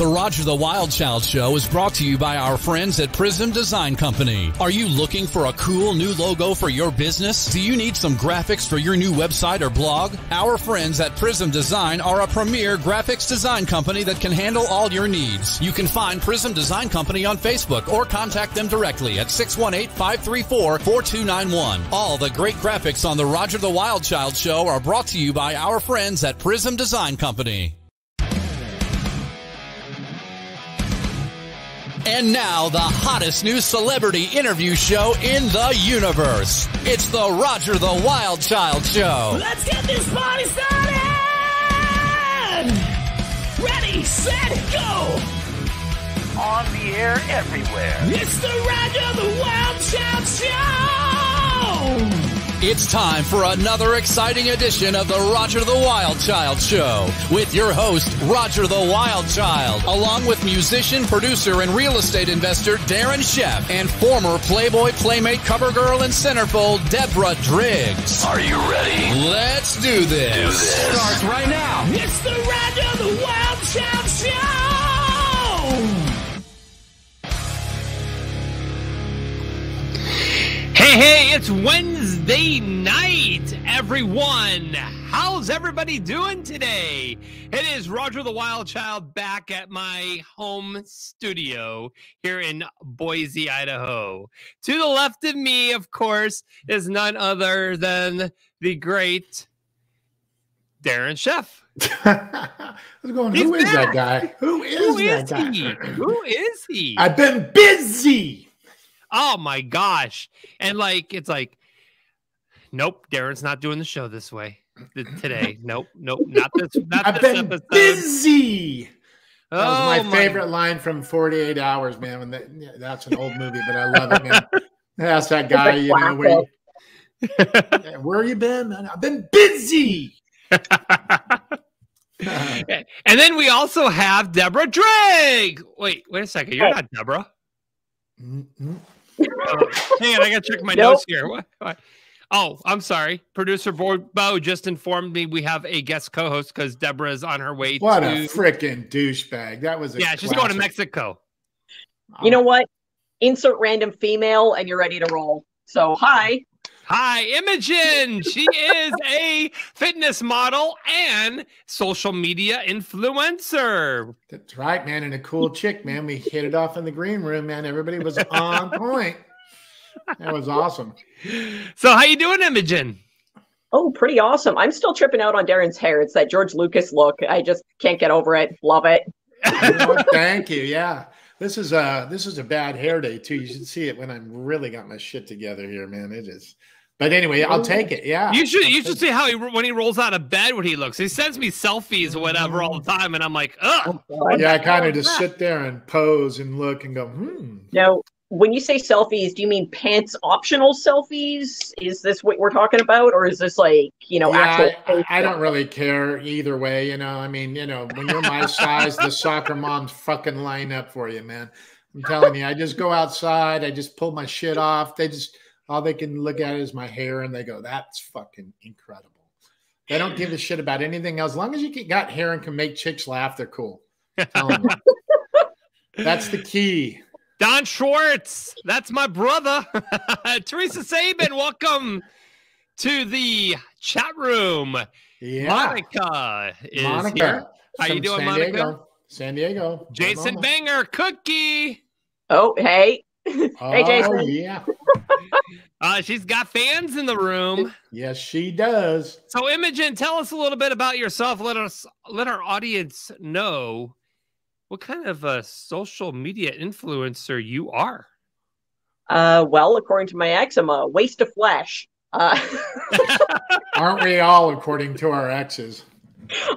The Roger the Wild Child Show is brought to you by our friends at Prism Design Company. Are you looking for a cool new logo for your business? Do you need some graphics for your new website or blog? Our friends at Prism Design are a premier graphics design company that can handle all your needs. You can find Prism Design Company on Facebook or contact them directly at 618-534-4291. All the great graphics on the Roger the Wild Child Show are brought to you by our friends at Prism Design Company. And now, the hottest new celebrity interview show in the universe. It's the Roger the Wild Child Show. Let's get this party started! Ready, set, go! On the air everywhere. It's the Roger the Wild Child Show! It's time for another exciting edition of the Roger the Wild Child Show with your host, Roger the Wild Child, along with musician, producer, and real estate investor Darren Sheff and former Playboy Playmate cover girl and centerfold Deborah Driggs. Are you ready? Let's do this. Do this. Starts right now. It's the Roger the Wild Child Show! Hey, hey, it's Wednesday night, everyone. How's everybody doing today? It is Roger the Wild Child back at my home studio here in Boise, Idaho. To the left of me, of course, is none other than the great Darren Sheff. What's going? He's Who is that guy? Who is Who that is guy? he? Who is he? I've been busy. Oh my gosh. And like it's like nope, Darren's not doing the show this way today. Nope, nope, not this not I've this been episode. busy. That was Oh, my favorite line from 48 Hours, man. When that, yeah, that's an old movie, but I love it, man. That's that guy, you know, where, you, where you been? I've been busy. and then we also have Deborah Drake. Wait, wait a second. You're not Deborah. Mm-mm. Oh, hang on, I gotta check my Nope. notes here. What, what? Oh, I'm sorry. Producer Bo Bo just informed me we have a guest co-host because Deborah is on her way What to. a freaking douchebag. That was a yeah, she's going to. Mexico. You know what? Insert random female and you're ready to roll. So, hi. Hi, Imogen. She is a fitness model and social media influencer. That's right, man. And a cool chick, man. We hit it off in the green room, man. Everybody was on point. That was awesome. So, how you doing, Imogen? Oh, pretty awesome. I'm still tripping out on Darren's hair. It's that George Lucas look. I just can't get over it. Love it. You know? Thank you. Yeah. This is a this is a bad hair day too. You should see it when I'm really got my shit together here, man. It is. But anyway, I'll take it. Yeah. You should I'll you should take see how he when he rolls out of bed what he looks. He sends me selfies or whatever all the time, and I'm like, ugh. Yeah, I kind of just sit there and pose and look and go, hmm. Now, when you say selfies, do you mean pants optional selfies? Is this what we're talking about? Or is this like, you know, Yeah, actual I, I don't really care either way. You know, I mean, you know, when you're my size, the soccer moms fucking line up for you, man. I'm telling you, I just go outside, I just pull my shit off. They just all they can look at is my hair and they go, That's fucking incredible. They don't give a shit about anything else. As long as you can- got hair and can make chicks laugh, they're cool. I'm telling you. That's the key. Don Schwartz, that's my brother. Teresa Sabin, welcome to the chat room. Yeah. Monica is Monica. here. How you doing, San Monica? Diego. San Diego. Jason Banger, Cookie. Oh, hey. Oh, Hey, Jason. Oh, yeah. Uh, she's got fans in the room. Yes, she does. So, Imogen, tell us a little bit about yourself. Let us let our audience know what kind of a social media influencer you are. Uh, well, according to my ex, I'm a waste of flesh. Uh, Aren't we all, according to our exes?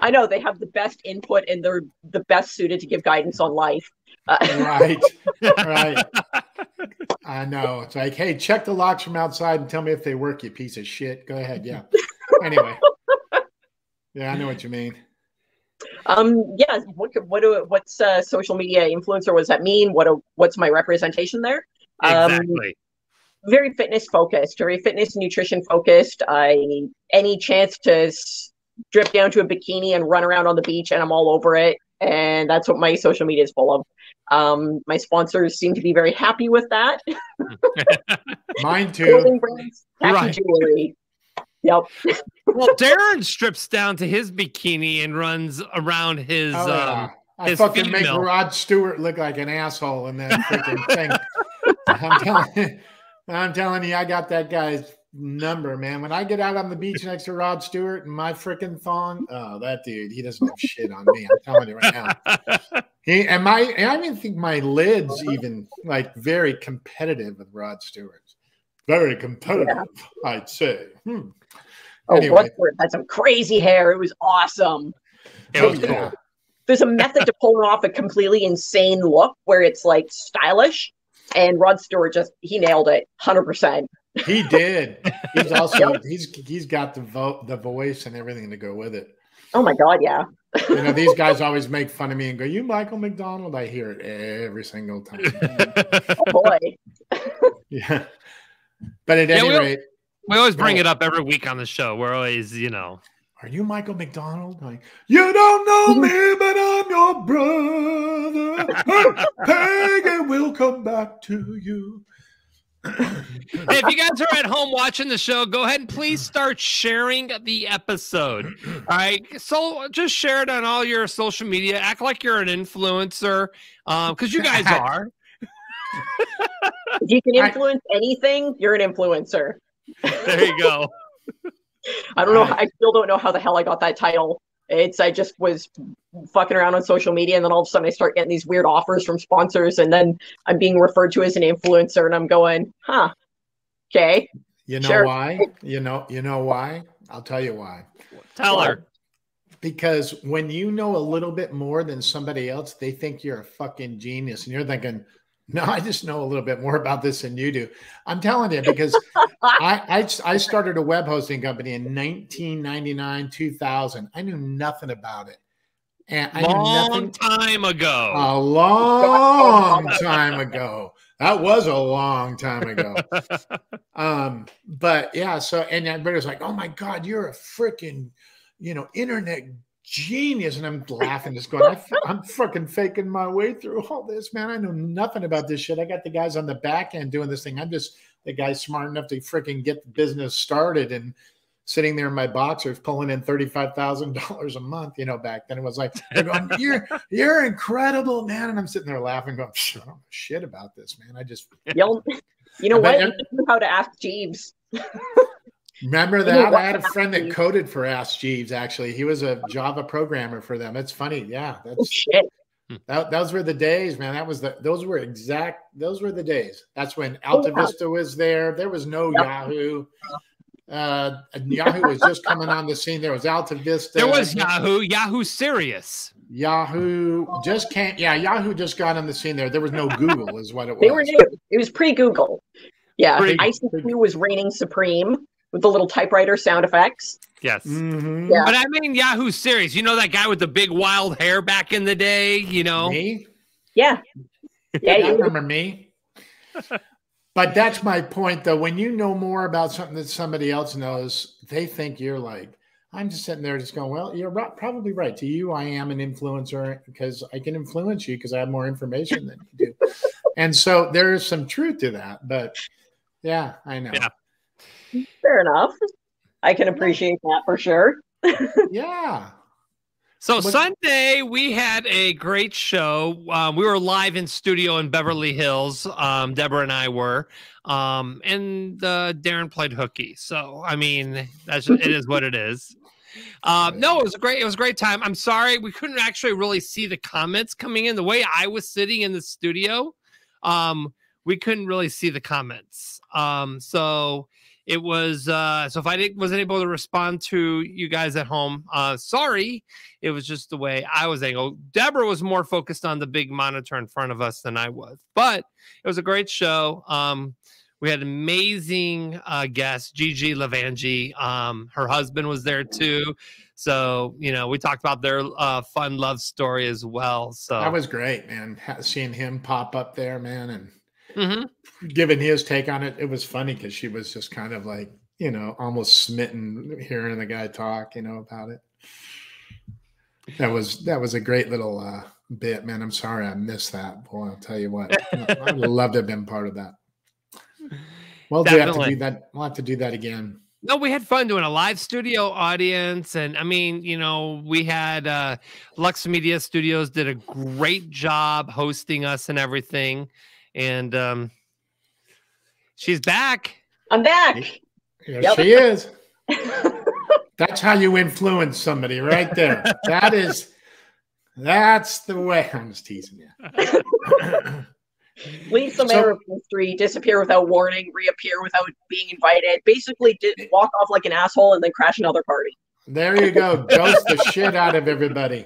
I know they have the best input and they're the best suited to give guidance on life. Uh, Right. right. I know. It's like, hey, check the locks from outside and tell me if they work, you piece of shit. Go ahead. Yeah. Anyway. Yeah, I know what you mean. um, yeah. What what do what's uh, social media influencer? What does that mean? What do- what's my representation there? Um, Exactly. very fitness focused, very fitness nutrition focused. I any chance to drip down to a bikini and run around on the beach, and I'm all over it. and that's what my social media is full of. Um, my sponsors seem to be very happy with that. Mine too. Clothing brands, Right. jewelry. Yep. well, Darren strips down to his bikini and runs around his. Oh, yeah. um, I his fucking feed make. Rod Stewart look like an asshole in that freaking thing. I'm telling, I'm telling you, I got that guy's number, man. When I get out on the beach next to Rod Stewart and my freaking thong, oh, that dude, he doesn't have shit on me. I'm telling you right now. He and my, and I even think my lid's even like very competitive with Rod Stewart's. Very competitive, I'd say. Hmm. Oh, Anyway. Rod Stewart had some crazy hair. It was awesome. it was cool. There's a method to pulling off a completely insane look where it's like stylish, and Rod Stewart just he nailed it, hundred percent. He did. He's also he's he's got the vote, the voice and everything to go with it. Oh my god, yeah. You know, these guys always make fun of me and go, "You Michael McDonald." I hear it every single time. Oh boy. yeah. But at Yeah, any we'll- rate, we always bring it up every week on the show. We're always, you know, are you Michael McDonald? Like, you don't know me, but I'm your brother. Hey, Peg, and we'll come back to you. Hey, if you guys are at home watching the show, go ahead and please start sharing the episode. All right. So just share it on all your social media. Act like you're an influencer um, because you guys are. If you can I- influence anything, you're an influencer. There you go. I don't know. I still don't know how the hell I got that title. It's I just was fucking around on social media, and then all of a sudden I start getting these weird offers from sponsors, and then I'm being referred to as an influencer, and I'm going, huh? Okay. You know Sure. why? You know, you know why? I'll tell you why. Tell her. Because when you know a little bit more than somebody else, they think you're a fucking genius. And you're thinking, no, I just know a little bit more about this than you do. I'm telling you, because I, I, I started a web hosting company in 1999, 2000. I knew nothing about it. And I knew Long nothing time ago. a long time ago. That was a long time ago. Um, but yeah, so and everybody was like, "Oh my god, you're a freaking, you know, internet genius," and I'm laughing, just going, I, "I'm fucking faking my way through all this, man. I know nothing about this shit. I got the guys on the back end doing this thing. I'm just the guy smart enough to freaking get the business started and." Sitting there in my boxers, pulling in thirty-five thousand dollars a month. You know, back then it was like they're going, "You're you're incredible, man," and I'm sitting there laughing, going, "I don't know shit about this, man. I just You'll, you know I what? ev- You knew how to ask Jeeves. Remember know that? what I had a friend that coded for Ask Jeeves. Actually, he was a Java programmer for them. It's funny, yeah. Oh, That's shit. that, those were the days, man. That was the those were exact those were the days. That's when Alta Oh. Vista was there. There was no Yep. Yahoo. Uh, Yahoo was just coming on the scene. There was Alta Vista. There was Yahoo, Yahoo Serious. Yahoo just can't. Yeah, Yahoo just got on the scene there. There was no Google, is what it was. They were new. It was pre-Google. Yeah, Pre- ICQ was reigning supreme with the little typewriter sound effects. Yes. Mhm. Yeah. But I mean Yahoo Serious. You know that guy with the big wild hair back in the day, you know? Me? Yeah, yeah. I you- remember me. But that's my point, though. When you know more about something that somebody else knows, they think you're like, I'm just sitting there just going, well, you're right, probably right. To you, I am an influencer because I can influence you because I have more information than you do. and so there is some truth to that. But yeah, I know. Yeah. Fair enough. I can appreciate that for sure. Yeah. So What- Sunday we had a great show. Um, we were live in studio in Beverly Hills. Um, Deborah and I were, um, and uh, Darren played hooky. So I mean, that's it is what it is. Um, no, it was a great. It was a great time. I'm sorry we couldn't actually really see the comments coming in. The way I was sitting in the studio, um, we couldn't really see the comments. Um, so it was uh so if i didn't wasn't able to respond to you guys at home uh sorry it was just the way i was able deborah was more focused on the big monitor in front of us than i was but it was a great show. Um we had amazing uh guests gigi lavangi um her husband was there too. So you know we talked about their uh fun love story as well so That was great, man. Seeing him pop up there, man, and Mhm. giving his take on it. It was funny because she was just kind of like, you know, almost smitten hearing the guy talk, you know, about it. That was that was a great little uh, bit, man. I'm sorry I missed that. Boy, I'll tell you what, I'd love to have been part of that. Well, we have to do that. We'll have to do that again. No, we had fun doing a live studio audience. And I mean, you know, we had uh, Lux Media Studios did a great job hosting us and everything. And um, she's back. I'm back. Here Yep. she is. That's how you influence somebody, right there. That is, that's the way. I'm just teasing you. Leave some So- air of mystery, disappear without warning, reappear without being invited. Basically, did walk off like an asshole and then crash another party. There you go. Ghost the shit out of everybody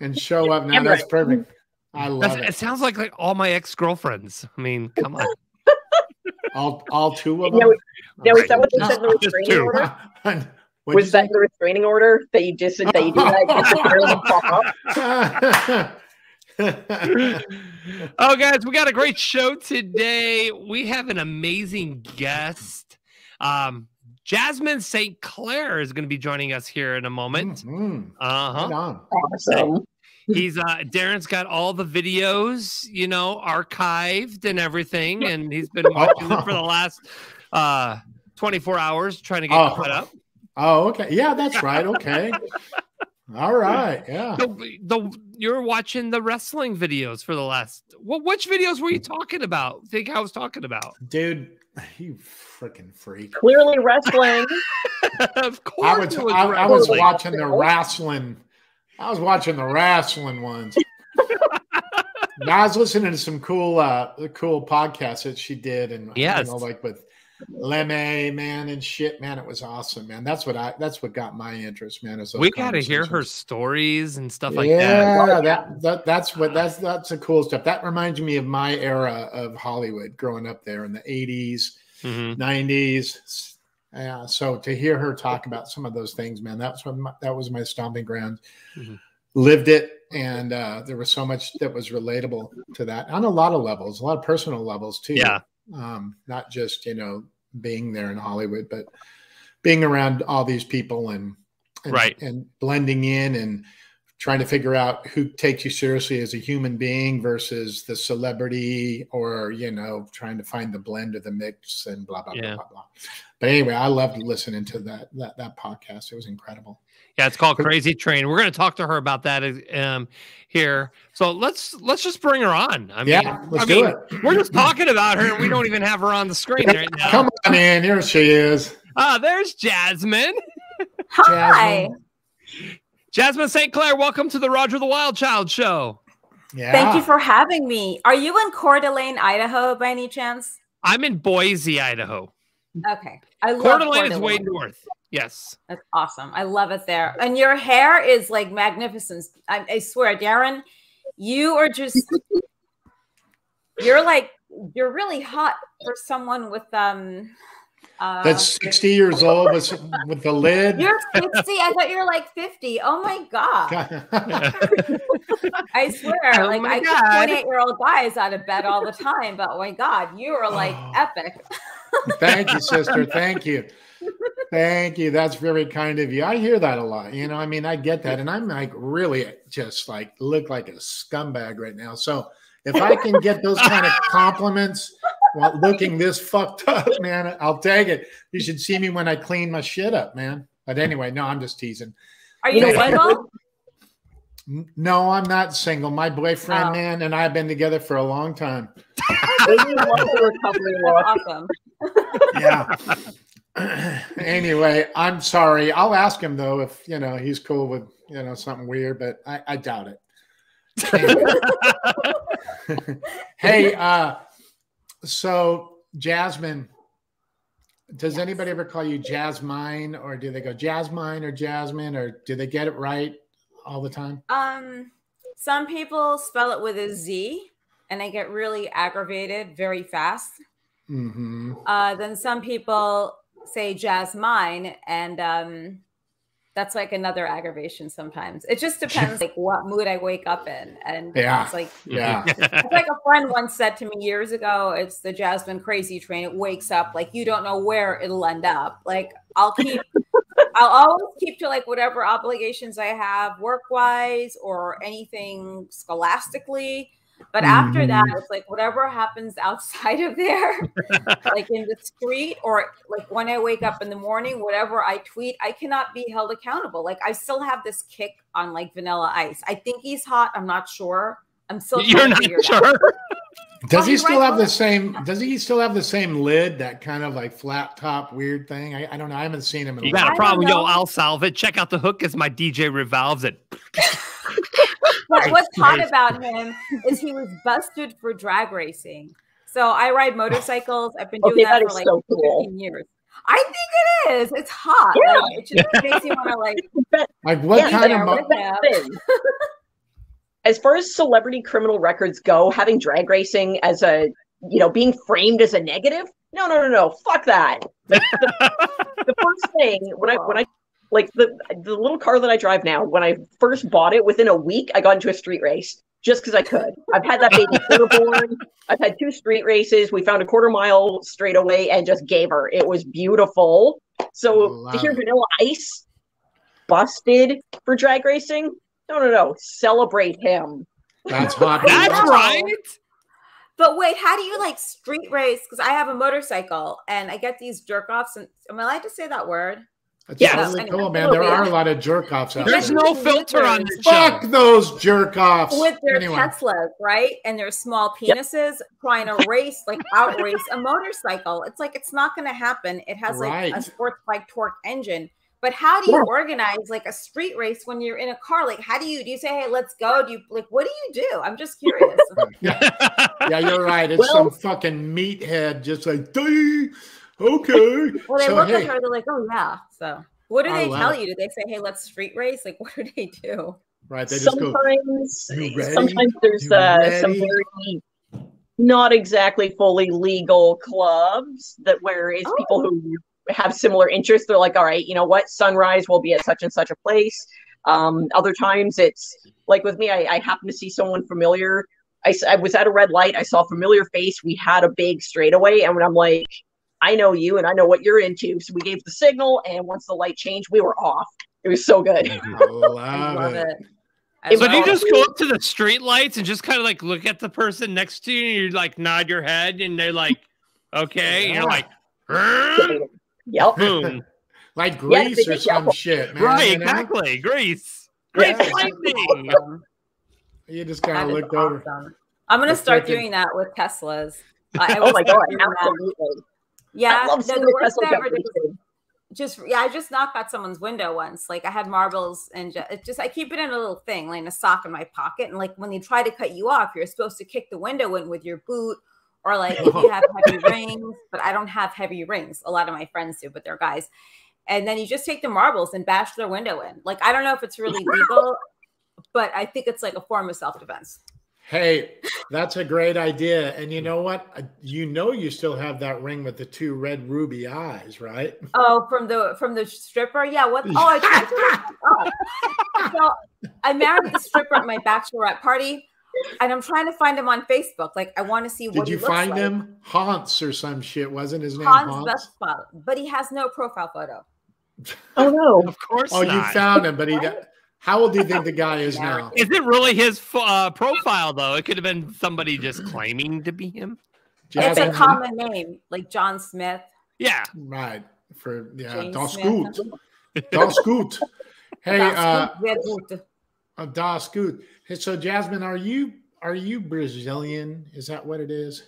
and show up. Now that's perfect. I love That's, it it. sounds like, like all my ex girlfriends. I mean, come on. All, all two of Now, them. now is that what they said in the Just restraining two. order? What'd Was you that the restraining order that you just that you do that? Just to pop up? say? oh, guys, we got a great show today. We have an amazing guest. Um, Jasmin St. Claire is going to be joining us here in a moment. Mhm. Uh huh. Awesome. He's uh, Darren's got all the videos, you know, archived and everything, and he's been watching them for the last uh 24 hours trying to get Oh. caught up. Oh, okay. Yeah, that's right. Okay. All right. Yeah. The, the you're watching the wrestling videos for the last. Well, which videos were you talking about? Think I was talking about? Dude, you freaking freak. Clearly wrestling. of course, I was was I, I was watching the wrestling. I was watching the wrestling ones. now I was listening to some cool, uh, cool podcasts that she did, and yeah, you know, like with Lemme, man, and shit, man, it was awesome, man. That's what I, that's what got my interest, man. Is we got to hear her stories and stuff like yeah, that. Yeah, that, that, that's what that's that's the cool stuff. That reminds me of my era of Hollywood, growing up there in the '80s, mm-hmm. '90s, uh, so to hear her talk about some of those things, man, that's what my, that was my stomping ground. Mm-hmm. Lived it, and uh, there was so much that was relatable to that on a lot of levels, a lot of personal levels too. Yeah, um, not just you know being there in Hollywood, but being around all these people and, and right and blending in and trying to figure out who takes you seriously as a human being versus the celebrity or you know trying to find the blend of the mix and blah blah Yeah. blah blah blah but anyway i loved listening to that that that podcast it was incredible Yeah, it's called Crazy Train. We're going to talk to her about that um, here. So let's let's just bring her on. I mean, yeah let's I do mean, it we're just talking about her, and we don't even have her on the screen right now. come on in here she is Ah, there's Jasmine. Hi. Jasmine. Jasmin St. Claire, welcome to the Roger the Wild Child show. yeah Thank you for having me. Are you in Coeur d'Alene, Idaho, by any chance? I'm in Boise, Idaho. Okay, I love Coeur Coeur d'Alene is way north. Yes. That's awesome. I love it there. And your hair is like magnificent. I, I swear, Darren, you are just you're like you're really hot for someone with um uh, that's 60 years old with, with the lid you're 60. I thought you were like 50. Oh my god. I swear, Oh like my I God. keep 28 year old guys out of bed all the time, but oh my god, you are like Oh. epic. Thank you, sister. Thank you. Thank you. That's very kind of you. I hear that a lot. You know, I mean, I get that. And I'm like really just like look like a scumbag right now. So if I can get those kind of compliments while looking this fucked up, man, I'll take it. You should see me when I clean my shit up, man. But anyway, no, I'm just teasing. Are you single? No, I'm not single. My boyfriend, Oh. man, and I have been together for a long time. Maybe love the recovery look. awesome. yeah. anyway, I'm sorry. I'll ask him though if you know he's cool with you know something weird, but I, I doubt it. Anyway. hey, uh, so Jasmine, does anybody ever call you Jasmine, or do they go Jasmine or Jasmine, or do they get it right all the time? Um, some people spell it with a Z, and they get really aggravated very fast. Mm-hmm. Uh, then some people say Jasmine, and um, That's like another aggravation sometimes. It just depends like what mood I wake up in. And Yeah. it's like Yeah. it's like a friend once said to me years ago, it's the Jasmine crazy train. It wakes up like you don't know where it'll end up. Like I'll keep I'll always keep to like whatever obligations I have work wise or anything scholastically. But after that, mm-hmm. it's like whatever happens outside of there, like in the street or like when I wake up in the morning, whatever I tweet, I cannot be held accountable. Like I still have this kick on like vanilla ice. I think he's hot. I'm not sure. I'm still You're not figure it out. sure. Does Oh, he still right, have the same? Does he still have the same lid? That kind of like flat top weird thing. I, I don't know. I haven't seen him in a You while. got a problem? Yo. I'll solve it. Check out the hook as my DJ revolves it. But what's hot about him is he was busted for drag racing. So I ride motorcycles. I've been doing Okay, that that for like so cool. 15 years. I think it is. It's hot. Yeah. Like, it just makes you want to like Like what Yeah, kind of? Mo- with That's the thing. As far as celebrity criminal records go, having drag racing as a you know being framed as a negative, no, no, no, no, fuck that. The, the- the first thing when I when I like the the little car that I drive now, when I first bought it, within a week I got into a street race just because I could. I've had that baby quarter born. I've had two street races. We found a quarter mile straight away and just gave her. It was beautiful. So Love to hear it. Vanilla Ice busted for drag racing, no, no, no. Celebrate him. That's hot. That's right. But wait, how do you like street race? Because I have a motorcycle and I get these jerk offs. And am I allowed to say that word? That's Yes. totally Anyway, cool, man. There yeah. are a lot of jerk offs out There's there. There's no filter on this show. Fuck those jerk offs. With their Anyway, Teslas, right? And their small penises trying to race, like outrace a motorcycle. It's like it's not going to happen. It has like a Right. sports bike torque engine. But how do you Yeah. organize like a street race when you're in a car? Like, how do you do you say, hey, let's go? Do you like what do you do? I'm just curious. yeah, you're right. It's Well- some fucking meathead just like, "Dee, okay. Well, they so, look hey, at her, they're like, oh yeah. So what do I they love tell you? Do they say, hey, let's street race? Like, what do they do? right, they just go, sometimes, "You ready? sometimes there's You uh, some very not exactly fully legal clubs that where it's people Oh. who have similar interests. They're like, all right, you know what? Sunrise will be at such and such a place. Um, other times it's like with me, I, I happen to see someone familiar. I, I was at a red light. I saw a familiar face. We had a big straightaway, and when I'm like, I know you, and I know what you're into. So we gave the signal, and once the light changed, we were off. It was so good. I I love, love it. it. So do you just go up to the street lights and just kind of like look at the person next to you and you like nod your head and they're like, okay. And you're like, "Huh?" yep. boom. Like Yeah, Grease they or some yell. shit, man. right, you know? exactly. Grease. Yeah. Lightning. You just That kind of is looked over. awesome. I'm gonna Looked start like it- doing that with Teslas. I, I Oh my god, doing that. Yeah, I love no, the worst Tesla ever did just yeah, I just knocked out someone's window once. Like I had marbles and ju- it just I keep it in a little thing, like in a sock in my pocket. And like when they try to cut you off, you're supposed to kick the window in with your boot, or like if you have heavy rings. But I don't have heavy rings. A lot of my friends do, but they're guys. And then you just take the marbles and bash their window in. Like I don't know if it's really legal, but I think it's like a form of self defense. Hey, that's a great idea. And you know what? You know you still have that ring with the two red ruby eyes, right? Oh, from the from the stripper. Yeah. What? Oh, I tried to. look up. So I married the stripper at my bachelorette party, and I'm trying to find him on Facebook. Like I want to see what Did you he looks find like. him? Haunts or some shit, wasn't his name? Hans Haunts? Westphal, but he has no profile photo. Oh no. Of course Oh, you found him, but he. How old do you think the guy is now? Is it really his uh, profile though? It could have been somebody just claiming to be him. It's a Jasmine? common name, like John Smith. Yeah. Right. For yeah, Jane Das Smith. Gut. Das Gut. Hey, Das uh, Gut, sehr gut. uh, Das Gut. Hey, so Jasmine, are you are you Brazilian? Is that what it is?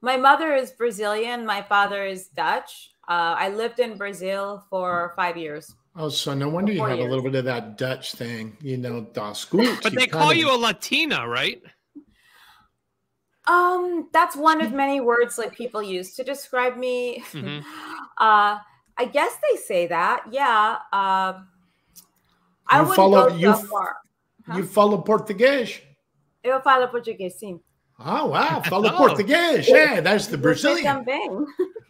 My mother is Brazilian. My father is Dutch. Uh, I lived in Brazil for five years. Oh, so no wonder you Four have a little bit of that Dutch thing, you know, Das Gut. But they call of- you a Latina, right? Um, that's one of many words like people use to describe me. Mhm. Uh, I guess they say that. Yeah. Um, I You would follow- go you so f- far. Huh? You follow Portuguese. Eu falo português, sim. Oh wow, follow Oh. Portuguese. Yeah, that's the Você Brazilian.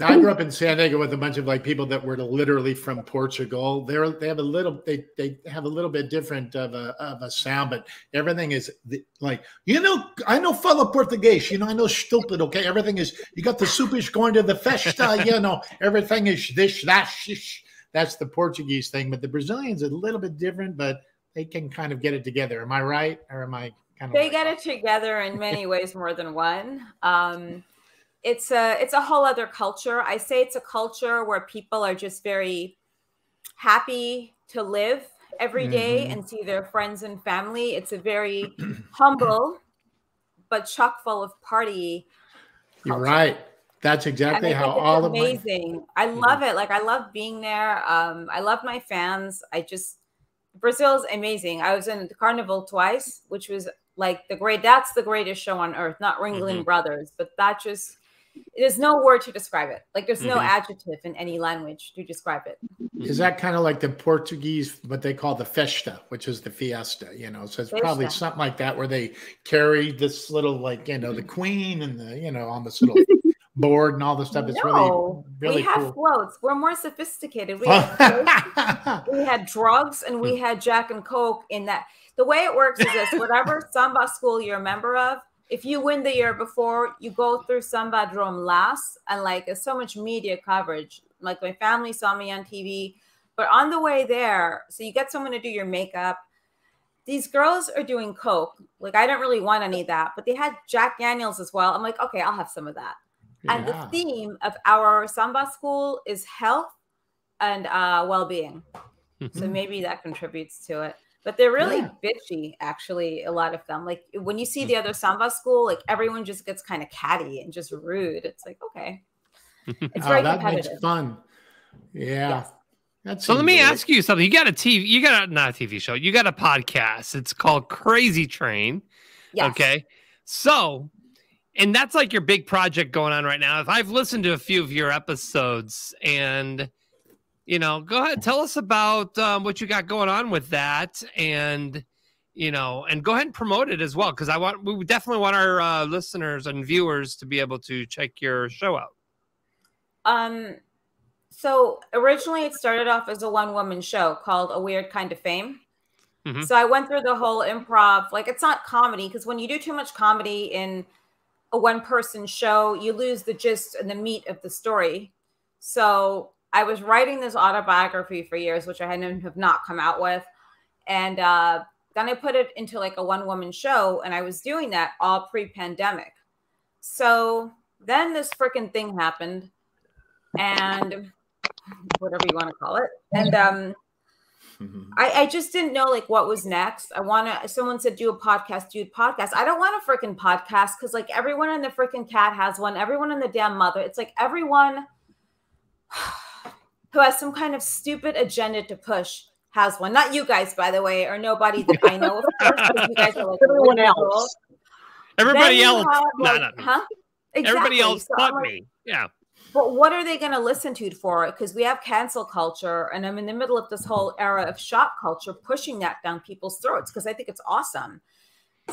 I grew up in San Diego with a bunch of like people that were literally from Portugal. They're they have a little they they have a little bit different of a of a sound, but everything is the, like you know I know fala Portuguese. You know I know stupid. Okay, everything is you got the soupish going to the festa. you know everything is this that shish. That's the Portuguese thing, but the Brazilians are a little bit different, but they can kind of get it together. Am I right, or am I kind of? They like- get it together in many ways more than one. Um, it's a it's a whole other culture. I say it's a culture where people are just very happy to live every day Mhm. and see their friends and family. It's a very humble but chock full of party. You're right. That's exactly I how think it's all of my amazing. I love it. Like I love being there. Um, I love my fans. I just Brazil's amazing. I was in the Carnival twice, which was like the great. That's the greatest show on earth. Not Ringling Brothers, but that just there's no word to describe it. Like there's no Mhm. adjective in any language to describe it. Is that kind of like the Portuguese, what they call the festa, which is the fiesta, you know? So it's probably something like that where they carry this little, like, you know, the queen and the, you know, on this little board and all the stuff. It's no, really, really we have cool. floats. We're more sophisticated. We have we had drugs and we had Jack and Coke in that. The way it works is this whatever Samba school you're a member of, if you win the year before, you go through Sambadrome last, and like there's so much media coverage. Like my family saw me on TV, but on the way there, so you get someone to do your makeup. These girls are doing Coke. Like I don't really want any of that, but they had Jack Daniels as well. I'm like, okay, I'll have some of that. And the theme of our Samba school is health and uh, well-being. So maybe that contributes to it. But they're really Yeah. bitchy, actually. A lot of them. Like when you see the other mm-hmm. samba school, like everyone just gets kind of catty and just rude. It's like okay, it's Oh, very that makes fun. Yeah. Yes. That So let me a ask you something. You got a TV, you got a not a TV show, you got a podcast. It's called Crazy Train. Yes. Okay. So, and that's like your big project going on right now. If I've listened to a few of your episodes and, you know, go ahead, tell us about um, what you got going on with that and, you know, and go ahead and promote it as well. Cause I want, we definitely want our uh, listeners and viewers to be able to check your show out. Um, so originally it started off as a one-woman show called A Weird Kind of Fame. Mhm. So I went through the whole improv. Like it's not comedy because when you do too much comedy in a one-person show, you lose the gist and the meat of the story. So I was writing this autobiography for years, which I hadn't have not come out with, and uh, then I put it into like a one-woman show, and I was doing that all pre-pandemic. So then this freaking thing happened, and whatever you want to call it, and um. I, I just didn't know like what was next. I want to. Someone said do a podcast, do a podcast. I don't want a freaking podcast because like everyone in the freaking cat has one. Everyone in the damn mother. It's like everyone who has some kind of stupid agenda to push has one. Not you guys, by the way, or nobody that I know. Of course, 'cause you guys are like Everyone really cool. else. Everybody else, have, no, like- no, no. huh? everybody else So but like, me. Yeah. but what are they going to listen to for it? Because we have cancel culture, and I'm in the middle of this whole era of shop culture, pushing that down people's throats because I think it's awesome.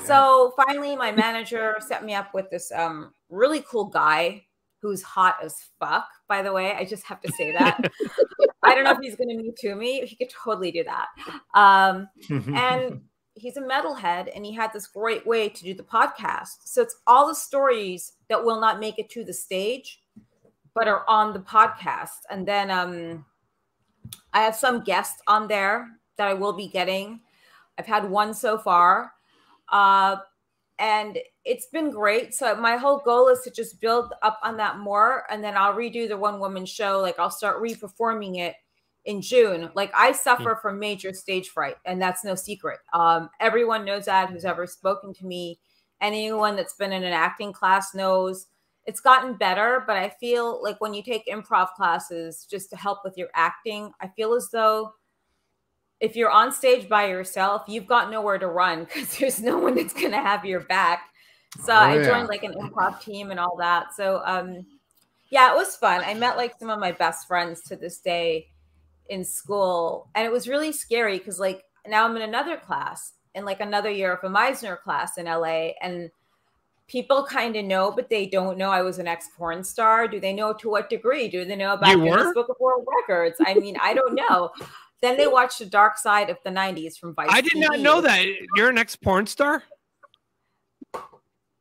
So finally, my manager set me up with this um, really cool guy who's hot as fuck. By the way, I just have to say that. I don't know if he's going to me to me. He could totally do that. Um, and he's a metalhead and he had this great way to do the podcast so it's all the stories that will not make it to the stage but are on the podcast and then um i have some guests on there that i will be getting i've had one so far uh and it's been great so my whole goal is to just build up on that more and then i'll redo the one woman show like i'll start re-performing it in June. Like I suffer from major stage fright, and that's no secret. Um, everyone knows that who's ever spoken to me. Anyone that's been in an acting class knows it's gotten better, but I feel like when you take improv classes just to help with your acting, I feel as though if you're on stage by yourself, you've got nowhere to run because there's no one that's going to have your back. So Oh, I yeah. joined like an improv team and all that. So um, yeah, it was fun. I met like some of my best friends to this day in school and it was really scary because like now i'm in another class in like another year of a meisner class in la and people kind of know, but they don't know I was an ex porn star. Do they know to what degree? Do they know about were? Book of World Records? I mean, I don't know. Then they watched the dark side of the 90s from Vice. I did not know that. You're an ex porn star?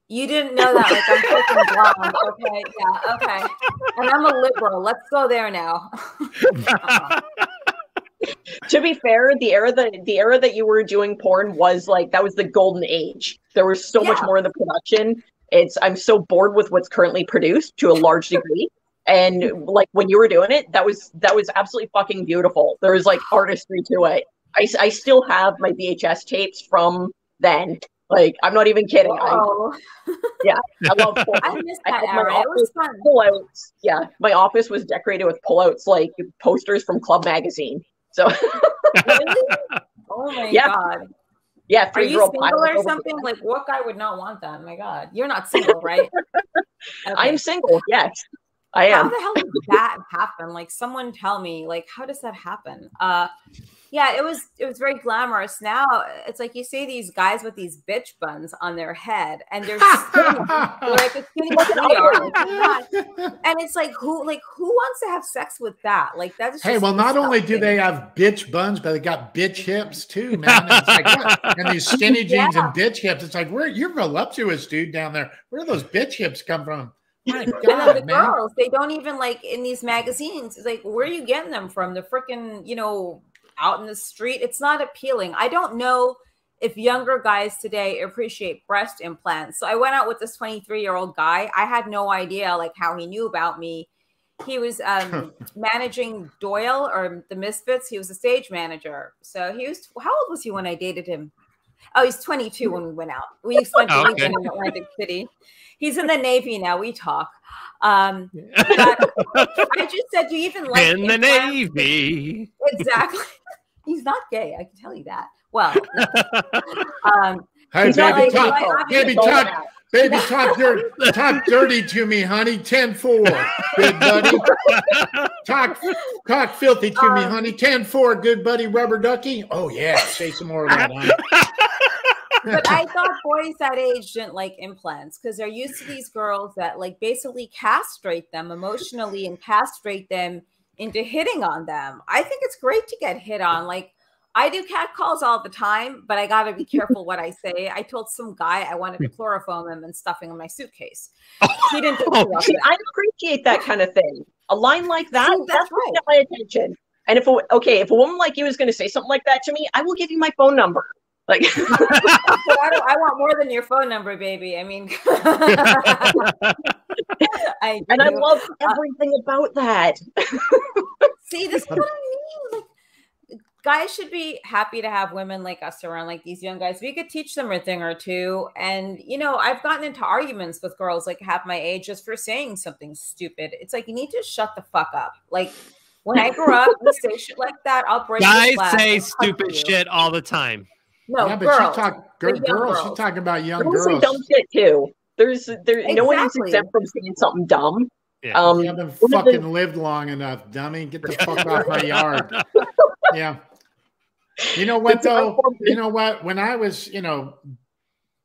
You didn't know that. Like I'm fucking blonde. Okay. Yeah. Okay. And I'm a liberal. Let's go there now. to be fair, the era that the era that you were doing porn was like that was the golden age. There was so much more in the production. It's I'm so bored with what's currently produced to a large degree. And like when you were doing it, that was that was absolutely fucking beautiful. There was like artistry to it. I, I still have my VHS tapes from then. Like I'm not even kidding. I, Whoa. I love. I missed that my era. It was fun. pullouts. Yeah, my office was decorated with pullouts like posters from Club Magazine. So Really? Oh my Yeah. god. yeah, Are you single or over- something? Like what guy would not want that? My god. You're not single, right? Okay. I'm single. Yes, I how the hell did that happen? Like someone tell me, like, how does that happen? Uh yeah, it was it was very glamorous. Now it's like you see these guys with these bitch buns on their head and they're skinny. They're like as skinny as we are. Like, God. and it's like who like who wants to have sex with that? Like that's Hey, well, not only do they have bitch buns, but they got bitch hips too, man. And, it's like, and these skinny jeans Yeah. and bitch hips. It's like, where you're voluptuous, dude, down there. Where do those bitch hips come from? My And God, the man. girls, they don't even like in these magazines. It's like, where are you getting them from? The freaking, you know, out in the street. It's not appealing. I don't know if younger guys today appreciate breast implants. So I went out with this 23 year old guy. I had no idea like how he knew about me. He was um, managing Doyle or the Misfits. He was a stage manager. So he was, how old was he when I dated him? Oh, he's 22 when we went out. We spent Oh, the okay. in Atlantic City. He's in the Navy now. We talk. Um, but I just said, do you even like in the? Navy. Exactly. He's not gay. I can tell you that. Well, um, Hey, He's not baby, like talk, baby, He's talk, that. Baby, talk, dir- talk dirty to me, honey. 10 4, good buddy. Talk, talk filthy to me, Um, honey. 10 4, good buddy, rubber ducky. Oh, yeah, say some more of that, but I thought boys that age didn't like implants because they're used to these girls that like basically castrate them emotionally and castrate them into hitting on them. I think it's great to get hit on. Like I do cat calls all the time, but I got to be careful what I say. I told some guy I wanted to hmm. chloroform him and stuffing him in my suitcase. He didn't well. Oh, See, I appreciate that kind of thing. A line like that, See, that's, that's right. my attention. And if a, okay, if a woman like you is going to say something like that to me, I will give you my phone number. Like, So I, I want more than your phone number, baby. I mean, I and I love uh, everything about that. See, this is what I mean. Like, guys should be happy to have women like us around, like these young guys. We could teach them a thing or two. And, you know, I've gotten into arguments with girls like half my age just for saying something stupid. It's like, you need to shut the fuck up. Like, when I grow up, you say shit like that, I'll break your Guys glass say stupid shit all the time. No, yeah, but girls. she talk, gir- The young girls, she's girls. talking about young Girls girls. dumb shit too. There's there no one is exempt from saying something dumb. Yeah. Um, You haven't one the- fucking lived long enough, dummy. Get the fuck off my yard. Yeah. You know what though? You know what? When I was, you know,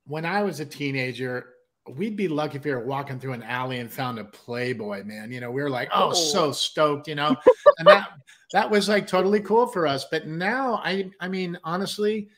when I was a teenager, we'd be lucky if we were walking through an alley and found a Playboy, man. You know, we were like, oh, Oh. so stoked, you know, and that that was like totally cool for us. But now, I, I mean, honestly,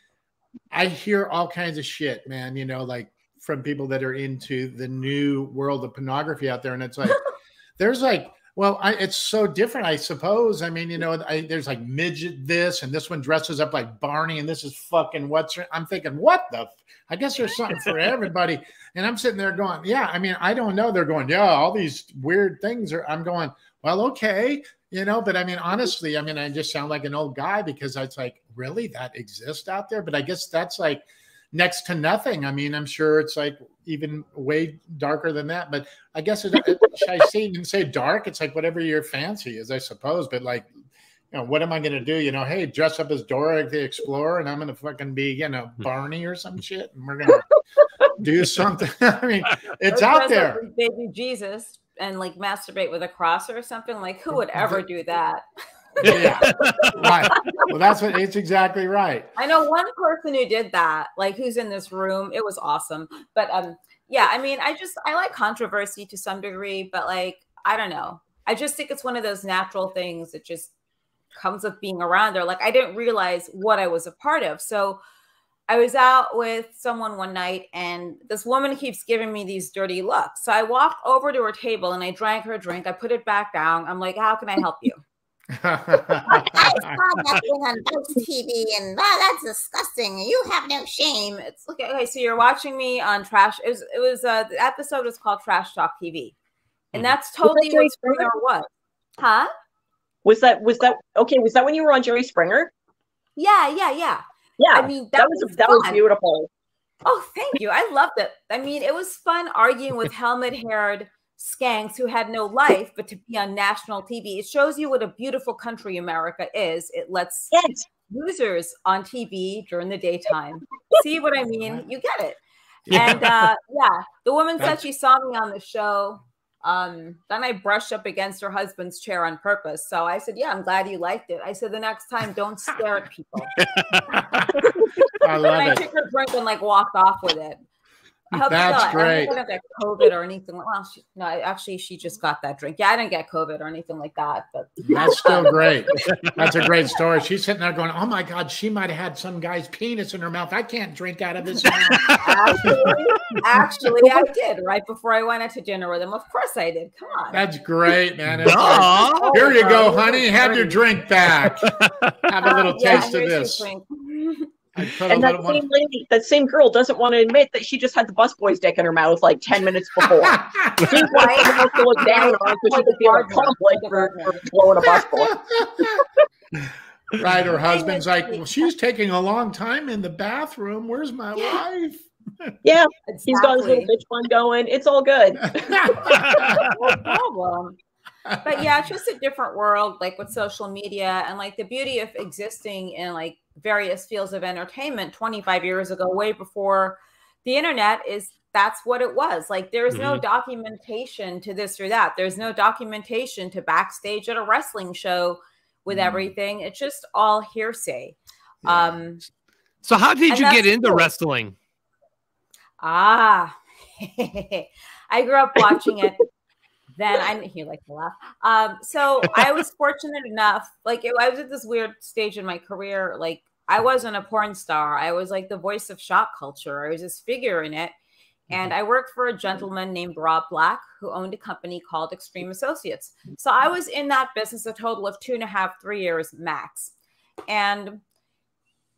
I hear all kinds of shit, man. You know, like from people that are into the new world of pornography out there, and it's like, there's like. Well, I, it's so different, I suppose. I mean, you know, I, there's like midget this, and this one dresses up like Barney, and this is fucking what's. her- I'm thinking, what the? f- I guess there's something for everybody. And I'm sitting there going, yeah. I mean, I don't know. They're going, yeah. All these weird things are. I'm going, well, okay, you know. But I mean, honestly, I mean, I just sound like an old guy because it's like, really, that exists out there. But I guess that's like next to nothing. I mean, I'm sure it's like even way darker than that. But I guess it, it should I say even say dark? It's like whatever your fancy is, I suppose. But like, you know, what am I gonna do? You know, hey, dress up as Dora the Explorer, and I'm gonna fucking be, you know, hmm. Barney or some shit, and we're gonna do something. I mean, it's Or out there. baby Jesus and like masturbate with a cross or something. Like, who would ever do that? Yeah, right. Well, that's what it's exactly right. I know one person who did that, like who's in this room. It was awesome. But um yeah, I mean, I just I like controversy to some degree, but like I don't know. I just think it's one of those natural things that just comes with being around there. Like I didn't realize what I was a part of. So I was out with someone one night and this woman keeps giving me these dirty looks. So I walked over to her table and I drank her drink. I put it back down. I'm like, how can I help you? I saw that thing on Ghost TV, and oh, that's disgusting. You have no shame. It's okay. Okay, so you're watching me on Trash. It was. It was. Uh, the episode was called Trash Talk TV, and that's totally Jerry what Springer was. Huh? Was that was that okay? Was that when you were on Jerry Springer? Yeah, yeah, yeah. Yeah, I mean, that that was was that was beautiful. Oh, thank you. I loved it. I mean, it was fun arguing with helmet-haired skanks who had no life, but to be on national TV, it shows you what a beautiful country America is. It lets Yes, losers on TV during the daytime. See what I mean? You get it. And uh, yeah, the woman said she saw me on the show. Um, then I brushed up against her husband's chair on purpose. So I said, Yeah, I'm glad you liked it. I said, The next time, don't stare at people. I and love I it. took her drink and like walked off with it. I hope That's so. I great. didn't get COVID or anything. Well, she, no, actually, she just got that drink. Yeah, I didn't get COVID or anything like that. But That's still great. That's a great story. She's sitting there going, "Oh my God, she might have had some guy's penis in her mouth. I can't drink out of this." actually, actually, I did right before I went out to dinner with him. Of course, I did. Come on. That's great, man. Like, Here you go, honey. Have your drink back. Have a little Um, yeah, taste of here's your this. drink. I put a and that little one. same lady, that same girl, doesn't want to admit that she just had the busboy's dick in her mouth like ten minutes before. She's like, "I'm to look down on so she could feel a conflict for, for blowing a busboy. right, her husband's like, "Well, she's taking a long time in the bathroom. Where's my wife?" Yeah, he's got his little bitch one going. It's all good. no problem. But yeah, it's just a different world, like with social media and like the beauty of existing in like various fields of entertainment 25 years ago, way before the internet, is that's what it was. Like there's no documentation to this or that. There's no documentation to backstage at a wrestling show with Mhm. everything. It's just all hearsay. Um So how did you get into cool. wrestling? Ah, I grew up watching it. Then I you like to laugh. Um, so I was fortunate enough, like it, I was at this weird stage in my career. Like I wasn't a porn star. I was like the voice of shock culture. I was this figure in it. And mm-hmm. I worked for a gentleman named Rob Black who owned a company called Extreme Associates. Mm-hmm. So I was in that business a total of two and a half, three years max. And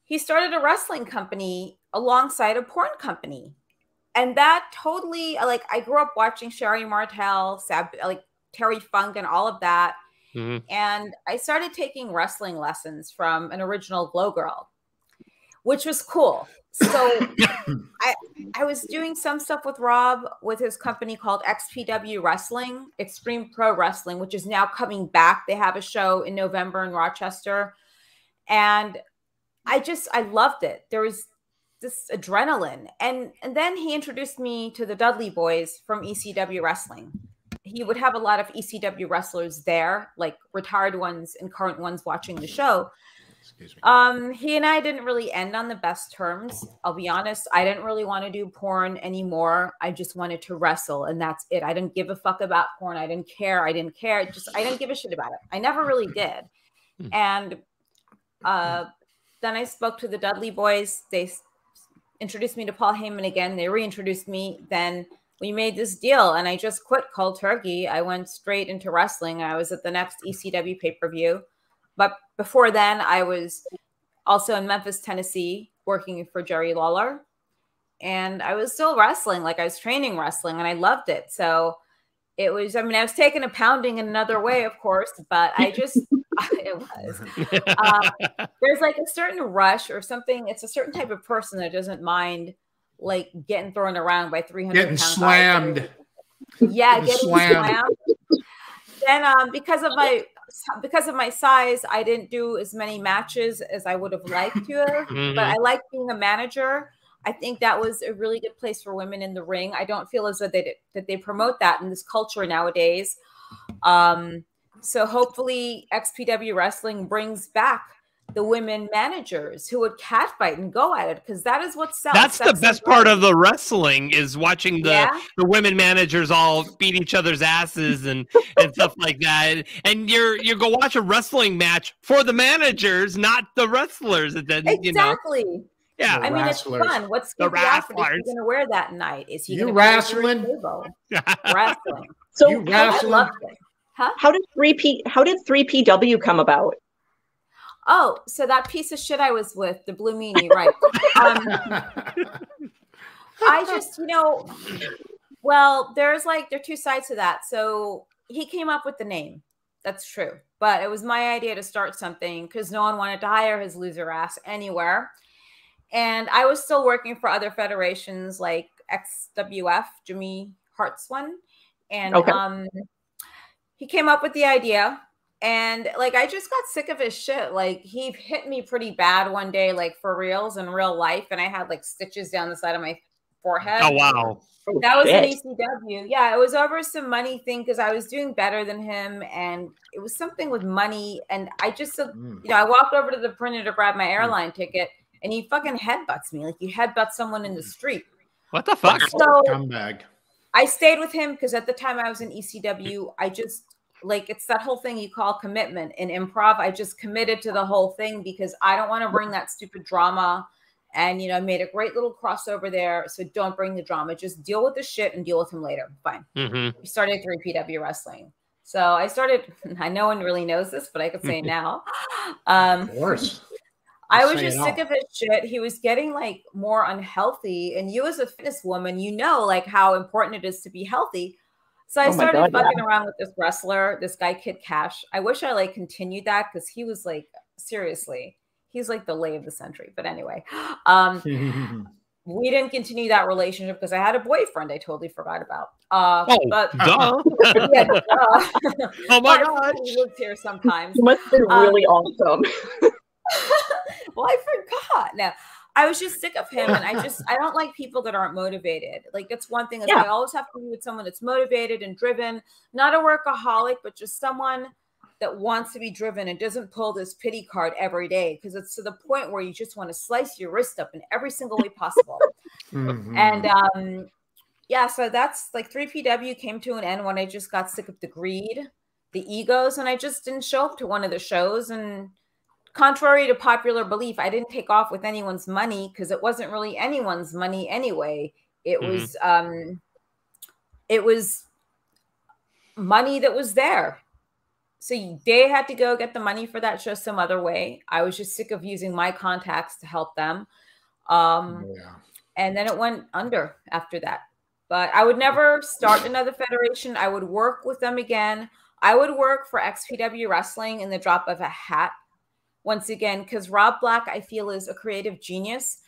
he started a wrestling company alongside a porn company and that totally like I grew up watching Sherri Martel, Sab, like Terry Funk, and all of that. Mhm. And I started taking wrestling lessons from an original Glow Girl, which was cool. So I I was doing some stuff with Rob with his company called XPW Wrestling, Extreme Pro Wrestling, which is now coming back. They have a show in November in Rochester. And I just I loved it. There was this adrenaline. And and then he introduced me to the Dudley Boyz from ECW wrestling. He would have a lot of ECW wrestlers there, like retired ones and current ones watching the show. Excuse me. Um, he and I didn't really end on the best terms. I'll be honest. I didn't really want to do porn anymore. I just wanted to wrestle, and that's it. I didn't give a fuck about porn. I didn't care. I didn't care. Just I didn't give a shit about it. I never really did. And uh, then I spoke to the Dudley Boyz. They introduced me to Paul Heyman again. They reintroduced me. Then we made this deal, and I just quit cold turkey. I went straight into wrestling. I was at the next ECW pay per view. But before then, I was also in Memphis, Tennessee, working for Jerry Lawler. And I was still wrestling, like I was training wrestling, and I loved it. So it was, I mean, I was taking a pounding in another way, of course, but I just, it was. Um, there's like a certain rush or something. It's a certain type of person that doesn't mind like getting thrown around by 300 Getting pound guys. slammed. Yeah, Getting getting slammed. slammed. Then, um, because of my because of my size, I didn't do as many matches as I would have liked to. have, Mhm. But I like being a manager. I think that was a really good place for women in the ring. I don't feel as though they that they promote that in this culture nowadays. Um, so hopefully, XPW Wrestling brings back the women managers who would catfight and go at it because that is what sells. That's the best and part of the wrestling is watching the Yeah. the women managers all beat each other's asses and and stuff like that. And you're you go watch a wrestling match for the managers, not the wrestlers. And then you know, Exactly. yeah. I mean, it's fun. What's The the outfit is wrestlers. going to wear that night? Is he You going to wrestling? Wrestling. So You I wrestling? loved it. Huh? how did three P how did three PW come about? Oh, so that piece of shit I was with, the Blue Meanie, right? um, I just, you know, well, there's like there are two sides to that. So he came up with the name. That's true. But it was my idea to start something because no one wanted to hire his loser ass anywhere. And I was still working for other federations like XWF, Jimmy Hart's one. And Okay. um he came up with the idea. And like I just got sick of his shit. Like he hit me pretty bad one day, like for reals in real life, and I had like stitches down the side of my forehead. oh wow. That was an Shit. ECW. Yeah, it was over some money thing because I was doing better than him, and it was something with money. And I just, uh, Mm. you know, I walked over to the printer to grab my airline ticket, and he fucking headbutts me like you headbutt someone in the street. What the fuck? So Scumbag. I stayed with him because at the time I was in ECW, I just like it's that whole thing you call commitment in improv. I just committed to the whole thing because I don't want to bring that stupid drama. And you know, I made a great little crossover there. So don't bring the drama. Just deal with the shit and deal with him later. Fine. hmm We started 3PW wrestling. So I started, I know one really knows this, but I could say now. Um, Of course. I was just sick of his shit. He was getting like more unhealthy. And you, as a fitness woman, you know like how important it is to be healthy. So I Oh started God, yeah. fucking around with this wrestler, this guy Kid Kash. I wish I like continued that because he was like seriously, he's like the lay of the century. But anyway, um, we didn't continue that relationship because I had a boyfriend. I totally forgot about. Uh, Oh, but duh. yeah, duh. oh my god. He lives here sometimes. It must have been Um, really awesome. well, I forgot. No, I was just sick of him, and I just I don't like people that aren't motivated. Like that's one thing is Yeah. I always have to be with someone that's motivated and driven, not a workaholic, but just someone that wants to be driven and doesn't pull this pity card every day because it's to the point where you just want to slice your wrist up in every single way possible. Mhm. and um yeah so that's like 3pw came to an end when i just got sick of the greed the egos and i just didn't show up to one of the shows and contrary to popular belief i didn't take off with anyone's money because it wasn't really anyone's money anyway it Mhm. was um it was money that was there so they had to go get the money for that show some other way i was just sick of using my contacts to help them um yeah. and then it went under after that. But I would never start another federation. I would work with them again. I would work for XPW Wrestling in the drop of a hat once again because Rob Black, I feel, is a creative genius.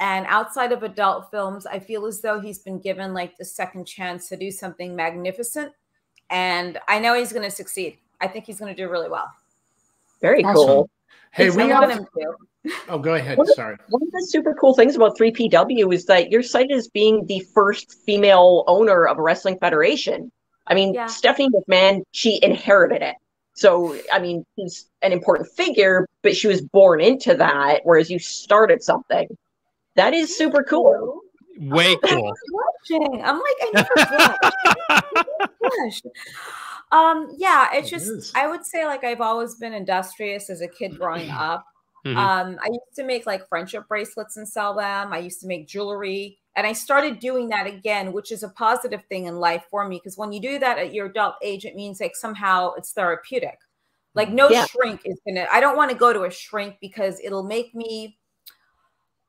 And outside of adult films, I feel as though he's been given like the second chance to do something magnificent. And I know he's going to succeed. I think he's going to do really well. Very Awesome. cool. Hey, we have. him to. Oh, go ahead. What- Sorry. One of the super cool things about 3PW is that you're cited as being the first female owner of a wrestling federation. I mean, Yeah. Stephanie McMahon, she inherited it. So, I mean, she's an important figure, but she was born into that, whereas you started something. That is super cool. Way cool. Blushing. I'm like, I never blushed. Gosh. Um, yeah, it's It just is. I would say like I've always been industrious as a kid growing up. Mhm. Um, I used to make like friendship bracelets and sell them. I used to make jewelry. And I started doing that again, which is a positive thing in life for me. Because when you do that at your adult age, it means like somehow it's therapeutic. Like no Yeah. shrink is gonna, I don't want to go to a shrink because it'll make me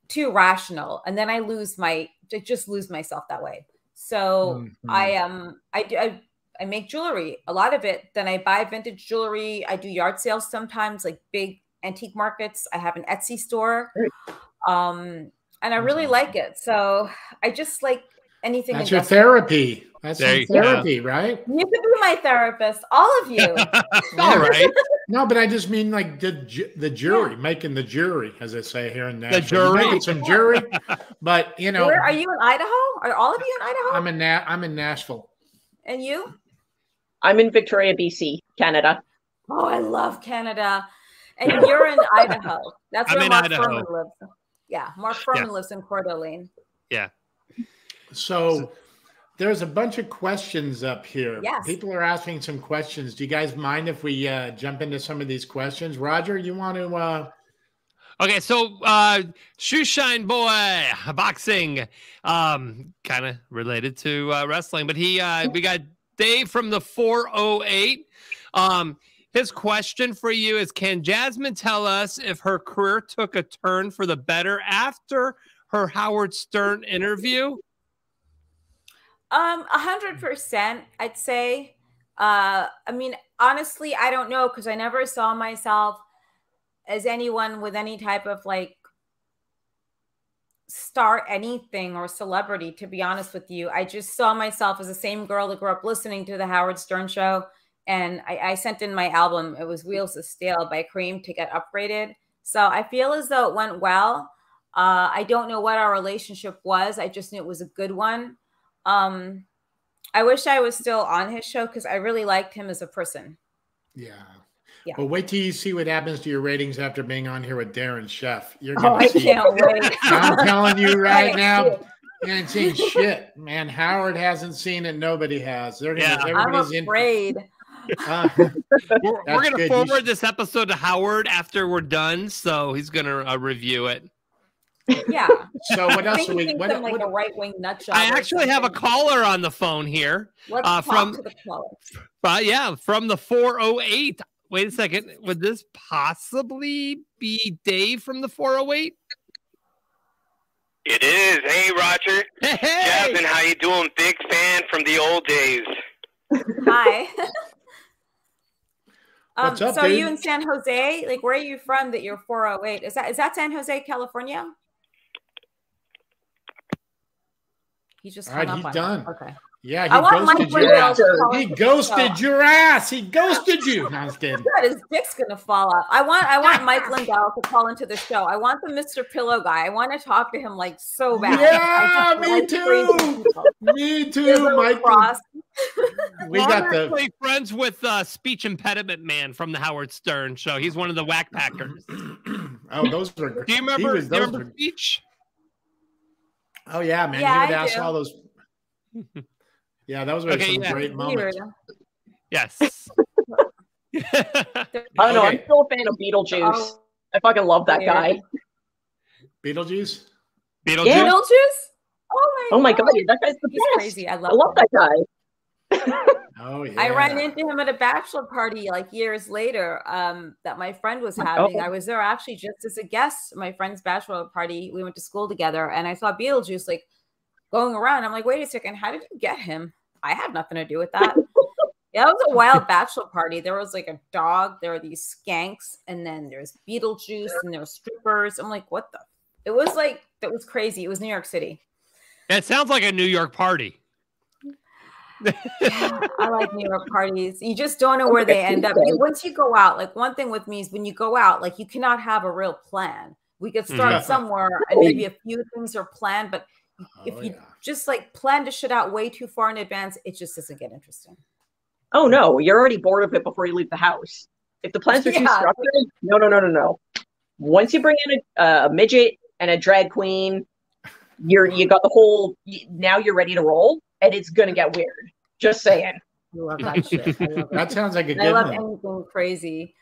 too rational. And then I lose my I just lose myself that way. So Mhm. I um I do I, I make jewelry, a lot of it. Then I buy vintage jewelry. I do yard sales sometimes, like big antique markets. I have an Etsy store. Um and I really like it. So I just like anything. That's your industrial. therapy. That's There some you go. therapy, right? You could be my therapist, all of you. All right. No, but I just mean like the the jury, making the jury, as they say here in Nashville. The jury. You're making some jury, but you know, Where are you in Idaho? Are all of you in Idaho? I'm in Na- I'm in Nashville. and you? I'm in Victoria, BC, Canada. Oh, I love Canada. And you're in Idaho. That's where I'm where in Mark Idaho. Fuhrman lives. Yeah, Mark Fuhrman lives in Coeur d'Alene. Yeah. So there's a bunch of questions up here. Yes. People are asking some questions. Do you guys mind if we uh, jump into some of these questions? Roger, you want to? Uh, Okay, so uh Shoeshine Boy boxing, um, kind of related to uh, wrestling, but he uh we got Dave from the 408. Um his question for you is can Jasmine tell us if her career took a turn for the better after her Howard Stern interview? Um, a hundred percent, I'd say. Uh, I mean, honestly, I don't know because I never saw myself as anyone with any type of like star anything or celebrity. To be honest with you, I just saw myself as the same girl that grew up listening to the Howard Stern show, and I, I sent in my album. It was Wheels of Steel by Cream to get upgraded. So I feel as though it went well. Uh, I don't know what our relationship was. I just knew it was a good one. Um, I wish I was still on his show because I really liked him as a person. yeah. Yeah. Well, wait till you see what happens to your ratings after being on here with Darren Chef. You're Oh, gonna I see. can't wait. I'm telling you right now, you. you ain't seen shit, man. Howard hasn't seen it. Nobody has. They're gonna. Yeah. I'm Everybody's in. Afraid. Uh, We're, we're gonna You forward should- this episode to Howard after we're done, so he's going to uh, review it. Yeah. so what else? Are we, he thinks what, I'm like what- a right wing nut job. I actually have a caller on the phone here. Let's uh, talk from- to the caller. Uh, yeah, from the 408. Wait a second. Would this possibly be Dave from the 408? It is. Hey, Roger. Hey, hey! Jasmine, how you doing? Big fan from the old days. Hi. um, What's up, so are you in San Jose? Like, where are you from? That you're 408? Is that is that San Jose, California? He just hung right, up he's on done. Okay. Yeah, he ghosted your ass. He ghosted show. your ass. He ghosted you. No, I was kidding. God, his dick's gonna fall off. I want I want Mike Lindell to call into the show. I want the Mr. Pillow guy. I want to talk to him like so bad. Yeah, I just me like too. crazy people. Me too, Mike. cross. We Well, got I'm the. actually friends with uh, speech impediment man from the Howard Stern show. He's one of the whack packers. Oh, those were. Do you remember? was- do you those remember were- speech? Oh yeah, man. Yeah, he would I ask do. all those. Yeah, that was Okay, some yeah. great moments. Yes. I don't know. I'm still a fan of Beetlejuice. Oh. I fucking love that Weird. guy. Beetlejuice. Beetlejuice. Yeah. Beetlejuice? Oh my Oh my god, that guy's the He's best. crazy. I love, I love him. that guy. Oh yeah. I ran into him at a bachelor party like years later um, that my friend was Oh. having. I was there actually just as a guest. My friend's bachelor party. We went to school together, and I saw Beetlejuice like going around. I'm like, wait a second, how did you get him? I had nothing to do with that. yeah, it was a wild bachelor party. There was like a dog. There were these skanks, and then there's Beetlejuice, and there were strippers. I'm like, what the? It was like that was crazy. It was New York City. It sounds like a New York party. I like New York parties. You just don't know where they end up. You- Once you go out, like one thing with me is when you go out, like you cannot have a real plan. We could start Mhm. somewhere and maybe a few things are planned, but if Oh, you yeah. just like plan to shit out way too far in advance, it just doesn't get interesting. Oh no, you're already bored of it before you leave the house. If the plans are too structured, no, no, no, no, no. Once you bring in a, a midget and a drag queen, you're you got the whole. Now you're ready to roll, and it's gonna get weird. Just saying. I love that shit. I love. That sounds like a I good I love one. anything crazy.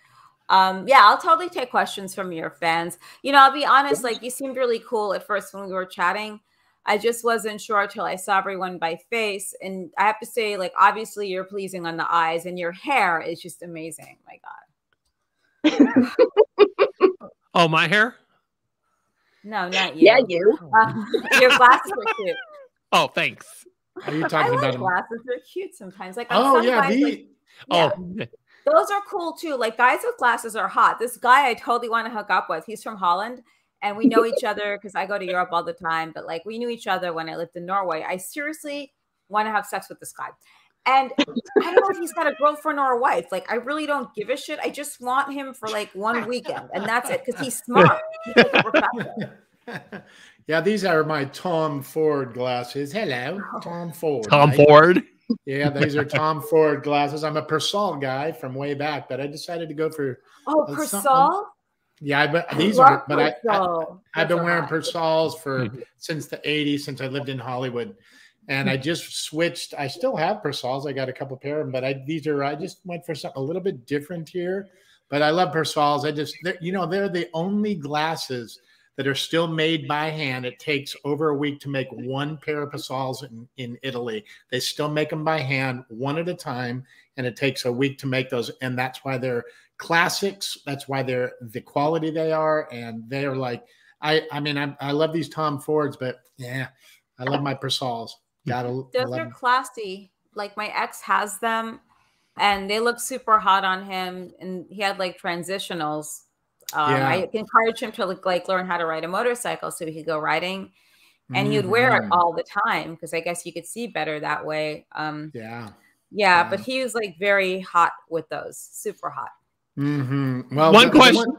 Um, yeah, I'll totally take questions from your fans. You know, I'll be honest, like you seemed really cool at first when we were chatting. I just wasn't sure till I saw everyone by face. And I have to say, like, obviously you're pleasing on the eyes and your hair is just amazing. My God. Oh, my hair? No, not you. Yeah, you. Uh, your glasses are cute. Oh, thanks. Are you I talking like about him? glasses. They're cute sometimes. Like Oh some yeah, guys, the, like, Yeah. Oh, Those are cool too. Like guys with glasses are hot. This guy I totally want to hook up with. He's from Holland and we know each other because I go to Europe all the time. But like we knew each other when I lived in Norway. I seriously want to have sex with this guy. And I don't know if he's got a girlfriend or a wife. Like I really don't give a shit. I just want him for like one weekend and that's it because he's smart. He's like a professor. yeah, these are my Tom Ford glasses. Hello, Tom Ford. Tom right? Ford. Yeah, these are Tom Ford glasses. I'm a Persol guy from way back, but I decided to go for Oh, That's something- Persol. Yeah. But these Love are, but I, I, I've been wearing hot. Persols for hmm. since the 80s, since I lived in Hollywood. And I just switched. I still have Persols. I got a couple pair of them, but I these are I just went for something a little bit different here. But I love Persols. I just you know they're the only glasses that are still made by hand. It takes over a week to make one pair of Persols in, in Italy. They still make them by hand, one at a time, and it takes a week to make those. And that's why they're classics. That's why they're the quality they are, and they're like I I mean I, I love these Tom Fords, but yeah, I love my Persols. Gotta Those are classy. Like my ex has them, and they look super hot on him. And he had like transitionals. Um, Yeah. I encouraged him to like, like learn how to ride a motorcycle so he could go riding, and he would wear it Mhm. all the time because I guess you could see better that way. Um, Yeah. yeah, but he was like very hot with those, super hot. Mm-hmm. Well, One the- the question-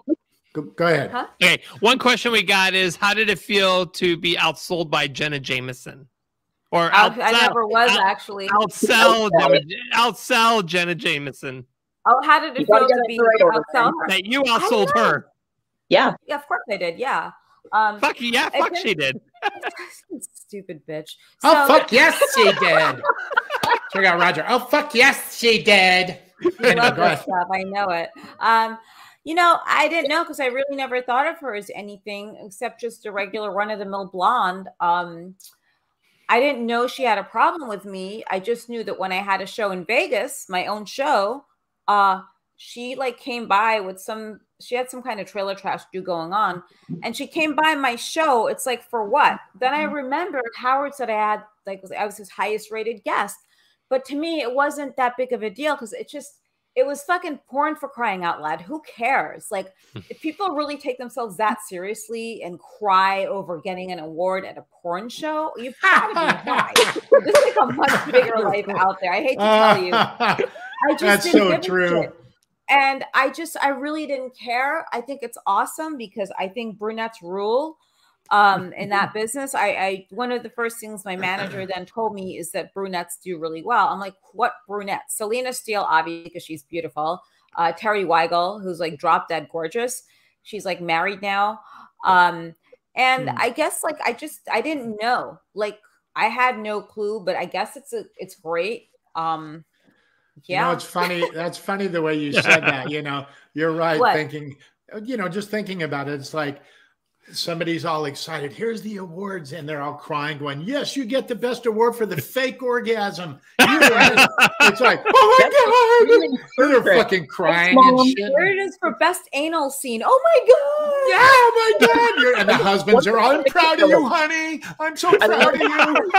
Go, go ahead. Huh? Okay, one question we got is how did it feel to be outsold by Jenna Jameson? Or I, outsell, I never was out- actually. outsell, Jenna, outsell Jenna Jameson? Oh, how did it You gotta feel to be the right order. That you I don't outsold her. Yeah. Yeah, of course I did. Yeah. Um, Fuck yeah, fuck think- she did. stupid bitch. Oh So- fuck yes, she did. Check out Roger. Oh fuck yes, she did. You love this stuff. I know it. Um, you know, I didn't know because I really never thought of her as anything except just a regular run of the mill blonde. Um, I didn't know she had a problem with me. I just knew that when I had a show in Vegas, my own show, uh, she like came by with some. She had some kind of trailer trash do going on, and she came by my show. It's like for what? Then I remembered Howard said I had like I was his highest rated guest, but to me it wasn't that big of a deal because it just it was fucking porn for crying out loud. Who cares? Like, if people really take themselves that seriously and cry over getting an award at a porn show, you've got to be high. There's like a much bigger life out there. I hate to tell you. I just That's so true. And I just, I really didn't care. I think it's awesome because I think brunettes rule um in that business i i one of the first things my manager then told me is that brunettes do really well. I'm like what brunettes selena steele obviously because she's beautiful. Uh Teri Weigel who's like drop dead gorgeous. She's like married now. Um and Hmm. i guess like i just i didn't know. Like i had no clue but i guess it's a it's great. Um You yeah know, it's funny. That's funny the way you said that. You know, you're right. What? Thinking, you know, just thinking about it, it's like somebody's all excited. Here's the awards, and they're all crying, going, "Yes, you get the best award for the fake orgasm." It's like, oh my god, they're fucking crying and shit. Here it is for best anal scene. Oh my god! Yeah, oh my god! You're, and the husbands are, "I'm proud of you, honey. I'm so proud of you.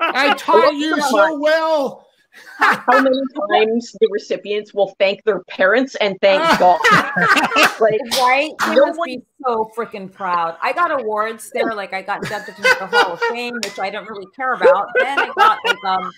I taught you so well." How many times the recipients will thank their parents and thank God? like, Right? They No must one- be so freaking proud. I got awards. there, like, I got inducted into the Hall of Fame, which I don't really care about. Then I got like um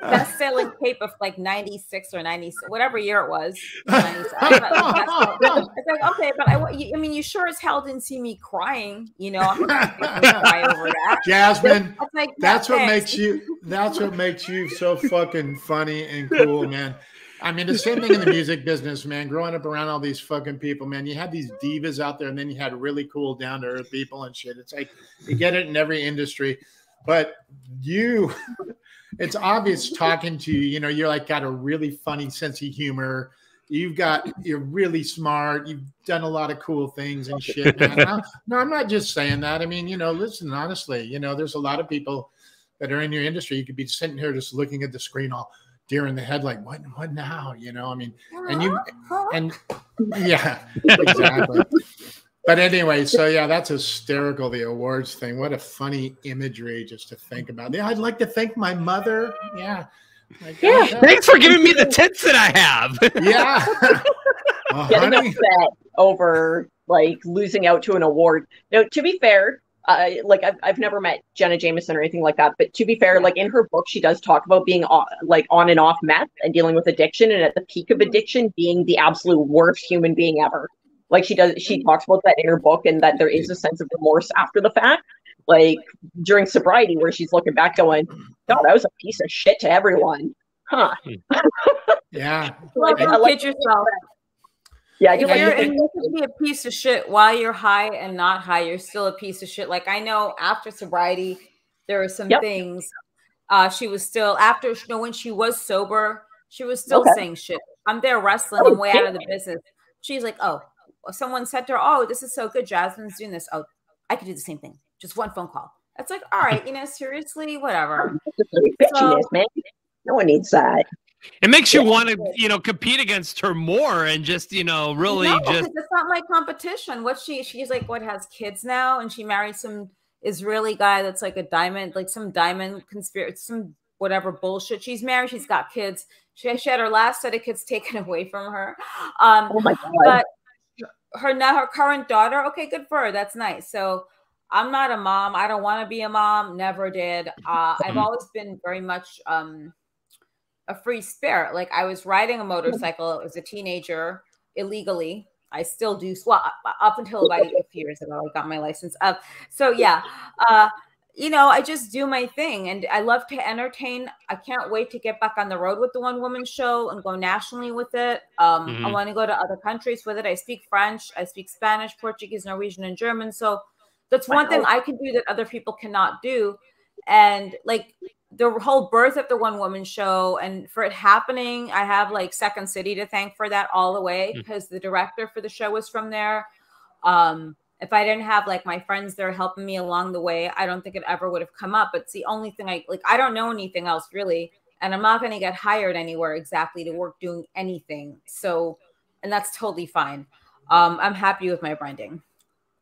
best selling tape of like 96 or 90, whatever year it was. It's like, okay, but I, I mean, you sure as hell didn't see me crying. You know, cry over that. Jasmine, like, that's what thanks. makes you that's what makes you so fucking funny and cool man i mean the same thing in the music business man growing up around all these fucking people man you had these divas out there and then you had really cool down to earth people and shit it's like you get it in every industry but you it's obvious talking to you you know you're like got a really funny sense of humor. You've got you're really smart. You've done a lot of cool things and shit no, no i'm not just saying that. I mean you know listen honestly you know there's a lot of people that are in your industry. You could be sitting here just looking at the screen all deer in the head like what what now? You know i mean and you and yeah exactly but anyway so yeah that's hysterical the awards thing what a funny imagery just to think about yeah i'd like to thank my mother yeah Like, Yeah. Thanks for giving me the tits that I have. yeah Well, getting honey, upset over like losing out to an award. Now, to be fair, uh, like I've, I've never met Jenna Jameson or anything like that, but to be fair, like in her book, she does talk about being on, like on and off meth and dealing with addiction, and at the peak of addiction, being the absolute worst human being ever. Like she does, she talks about that in her book, and that there is a sense of remorse after the fact. like during sobriety, where she's looking back, going, "God, I was a piece of shit to everyone." Huh? Yeah. Like, I like- kid yourself. Yeah, If like you're, to if you can be a piece of shit while you're high and not high, you're still a piece of shit. Like I know after sobriety, there were some Yep. things. Uh, she was still after you know when she was sober, she was still Okay. saying shit. I'm there wrestling. Oh, I'm way out of the business. She's like, oh, someone said to her, oh, this is so good. Jasmine's doing this. Oh, I could do the same thing. Just one phone call. It's like, all right, you know, seriously, whatever. bitchiness, man. No one needs that. It makes you want to, you know, compete against her more and just, you know, really no, just 'cause it's not my competition. What she she's like what has kids now, and she married some Israeli guy that's like a diamond, like some diamond conspiracy, some whatever bullshit. She's married, she's got kids. She, she had her last set of kids taken away from her. Um, Oh my god. but her now her current daughter, okay, good for her. That's nice. So I'm not a mom. I don't want to be a mom. Never did. Uh, I've always been very much um, a free spirit. Like I was riding a motorcycle as a teenager illegally. I still do. Well, up- until about a few years ago, I got my license up. So yeah, uh, you know, I just do my thing, and I love to entertain. I can't wait to get back on the road with the one woman show and go nationally with it. Um, I Mhm. want to go to other countries with it. I speak French, I speak Spanish, Portuguese, Norwegian, and German. So that's one thing I can do that other people cannot do. And like the whole birth of the one woman show and for it happening, I have like Second City to thank for that all the way Mm. because the director for the show was from there. Um, if I didn't have like my friends there helping me along the way, I don't think it ever would have come up. It's the only thing I like. I don't know anything else really, and I'm not going to get hired anywhere exactly to work doing anything. So, and that's totally fine. Um, I'm happy with my branding,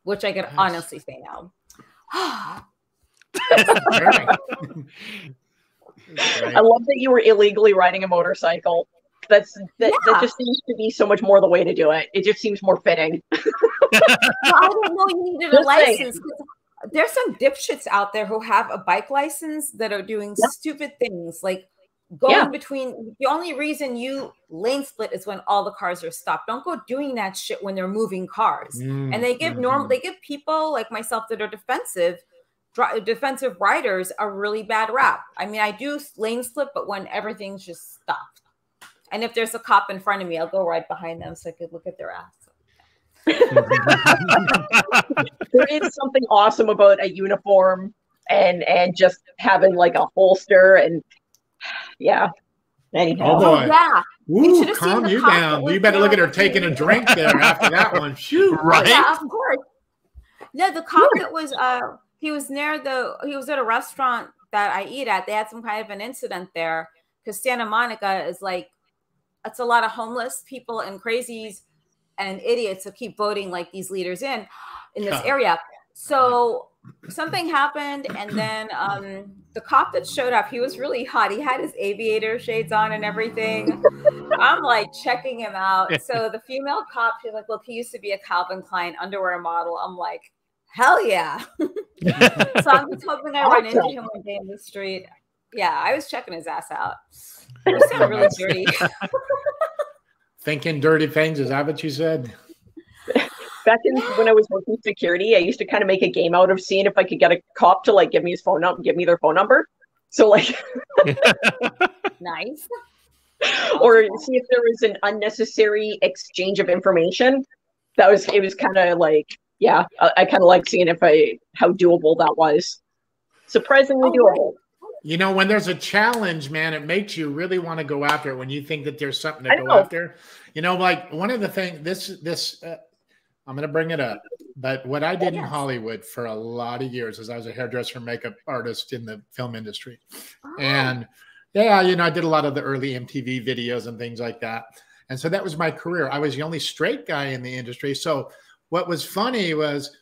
which I could Nice. honestly say now. I love that you were illegally riding a motorcycle. That's that, that just seems to be so much more the way to do it. It just seems more fitting. well, I didn't know you needed a Just saying. license. 'cause There's some dipshits out there who have a bike license that are doing Yeah. stupid things like going Yeah. between. The only reason you lane split is when all the cars are stopped. Don't go doing that shit when they're moving cars. Mm, And they give normal, they give people like myself that are defensive, dri- defensive riders a really bad rap. I mean, I do lane split, but when everything's just stopped. And if there's a cop in front of me, I'll go right behind them so I could look at their ass. there is something awesome about a uniform and and just having like a holster and yeah. Anyhow, Oh, boy. yeah. Ooh, should've seen calm the you cop down. You better look at her there. taking a drink there after that one. Shoot. Right? Yeah, of course. No, the cop that was uh he was near the he was at a restaurant that I eat at. They had some kind of an incident there because Santa Monica is like it's a lot of homeless people and crazies and idiots who keep voting like these leaders in in this area. So something happened and then um the cop that showed up he was really hot. He had his aviator shades on and everything. I'm like checking him out. So the female cop she's like look he used to be a calvin klein underwear model. I'm like hell yeah. So i'm just hoping i run into him one day in the street. Yeah i was checking his ass out you sound really dirty Thinking dirty things. Is that what you said? back in when I was working security, I used to kind of make a game out of seeing if I could get a cop to like give me his phone number, give me their phone number. So like nice or see if there was an unnecessary exchange of information. That was it was kind of like yeah, I, I kind of like seeing if I how doable that was. Surprisingly Oh, right. You know, when there's a challenge, man, it makes you really want to go after it. When you think that there's something to I go know. after, you know, like one of the things. This this uh, I'm going to bring it up, but what I did in Yes. Hollywood for a lot of years is I was a hairdresser, makeup artist in the film industry, Oh, and yeah, you know, I did a lot of the early MTV videos and things like that. And so that was my career. I was the only straight guy in the industry. So what was funny was,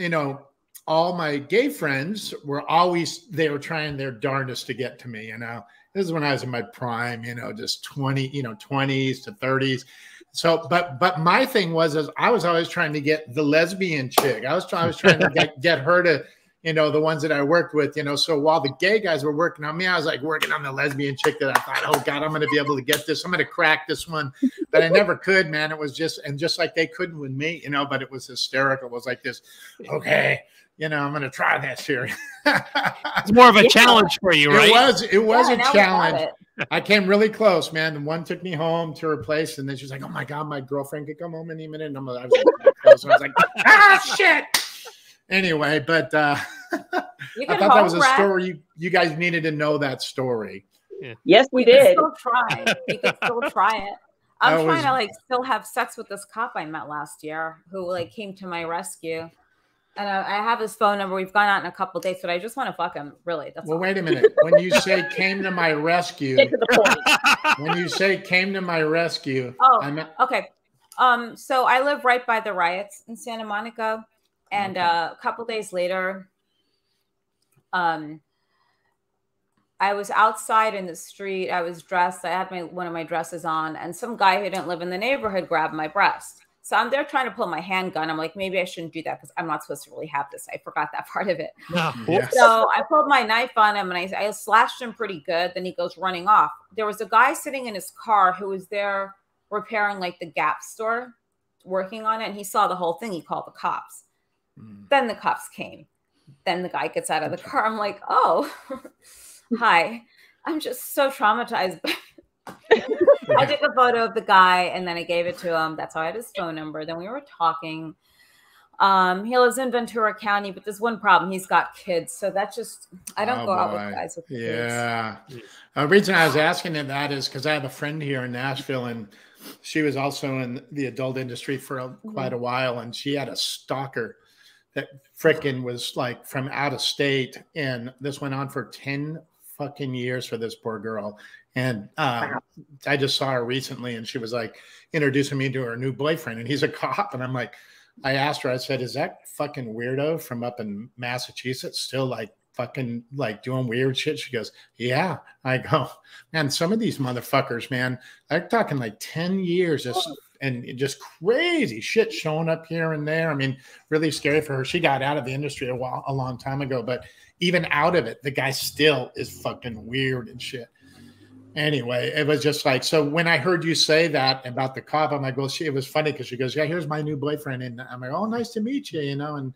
you know, all my gay friends were always they were trying their darndest to get to me. You know, this is when I was in my prime. You know, just twenty, you know, twenties to thirties. So, but but my thing was is I was always trying to get the lesbian chick. I was trying I was trying to get, get her to, you know, the ones that I worked with, you know. So while the gay guys were working on me, I was like working on the lesbian chick that I thought, oh God, I'm gonna be able to get this. I'm gonna crack this one. But I never could, man. It was just and just like they couldn't with me, you know, but it was hysterical. It was like this, okay, you know, I'm gonna try this here. It's more of a Yeah. challenge for you, right? It was it was Yeah, a now we got challenge. I came really close, man. The one took me home to her place, and then she was like, "Oh my god, my girlfriend could come home any minute." And I'm like, I was, like, close, and I was like, "Ah, shit." Anyway, but uh, I thought that was a home wrap. story you, you guys needed to know that story. Yes, we You can did. still try. You can still try it. I'm I trying was- to like still have sex with this cop I met last year who like came to my rescue. And I, I have his phone number. We've gone out in a couple dates, but I just want to fuck him. Really, that's Well, all. wait a minute. When you say came to my rescue, Get to the point. when you say came to my rescue, Oh. I meant Okay. Um, so I live right by the riots in Santa Monica, and Okay. uh, a couple days later, um, I was outside in the street. I was dressed. I had my one of my dresses on, and some guy who didn't live in the neighborhood grabbed my breast. So I'm there trying to pull my handgun. I'm like, maybe I shouldn't do that because I'm not supposed to really have this. I forgot that part of it. No. Yeah. So I pulled my knife on him and I, I slashed him pretty good. Then he goes running off. There was a guy sitting in his car who was there repairing like the Gap store, working on it. And he saw the whole thing. He called the cops. Mm. Then the cops came. Then the guy gets out of the car. I'm like, oh, hi. I'm just so traumatized. I took a photo of the guy and then I gave it to him. That's how I had his phone number. Then we were talking. Um, he lives in Ventura County, but there's one problem. He's got kids. So that's just I don't Oh, go out with guys with kids. Yeah. The reason I was asking him that is because I have a friend here in Nashville, and she was also in the adult industry for a, quite a while, and she had a stalker that frickin' was like from out of state, and this went on for ten fucking years for this poor girl. And uh, I just saw her recently, and she was like introducing me to her new boyfriend, and he's a cop, and I'm like. I asked her, I said, is that fucking weirdo from up in Massachusetts still like fucking like doing weird shit? She goes, yeah. I go, man, some of these motherfuckers, man, they're talking like 10 years just and just crazy shit showing up here and there. I mean, really scary for her. She got out of the industry a while, a long time ago, but even out of it, the guy still is fucking weird and shit anyway, it was just like so. When I heard you say that about the cop, I'm like, well, she. It was funny because she goes, "Yeah, here's my new boyfriend," and I'm like, "Oh, nice to meet you," you know, and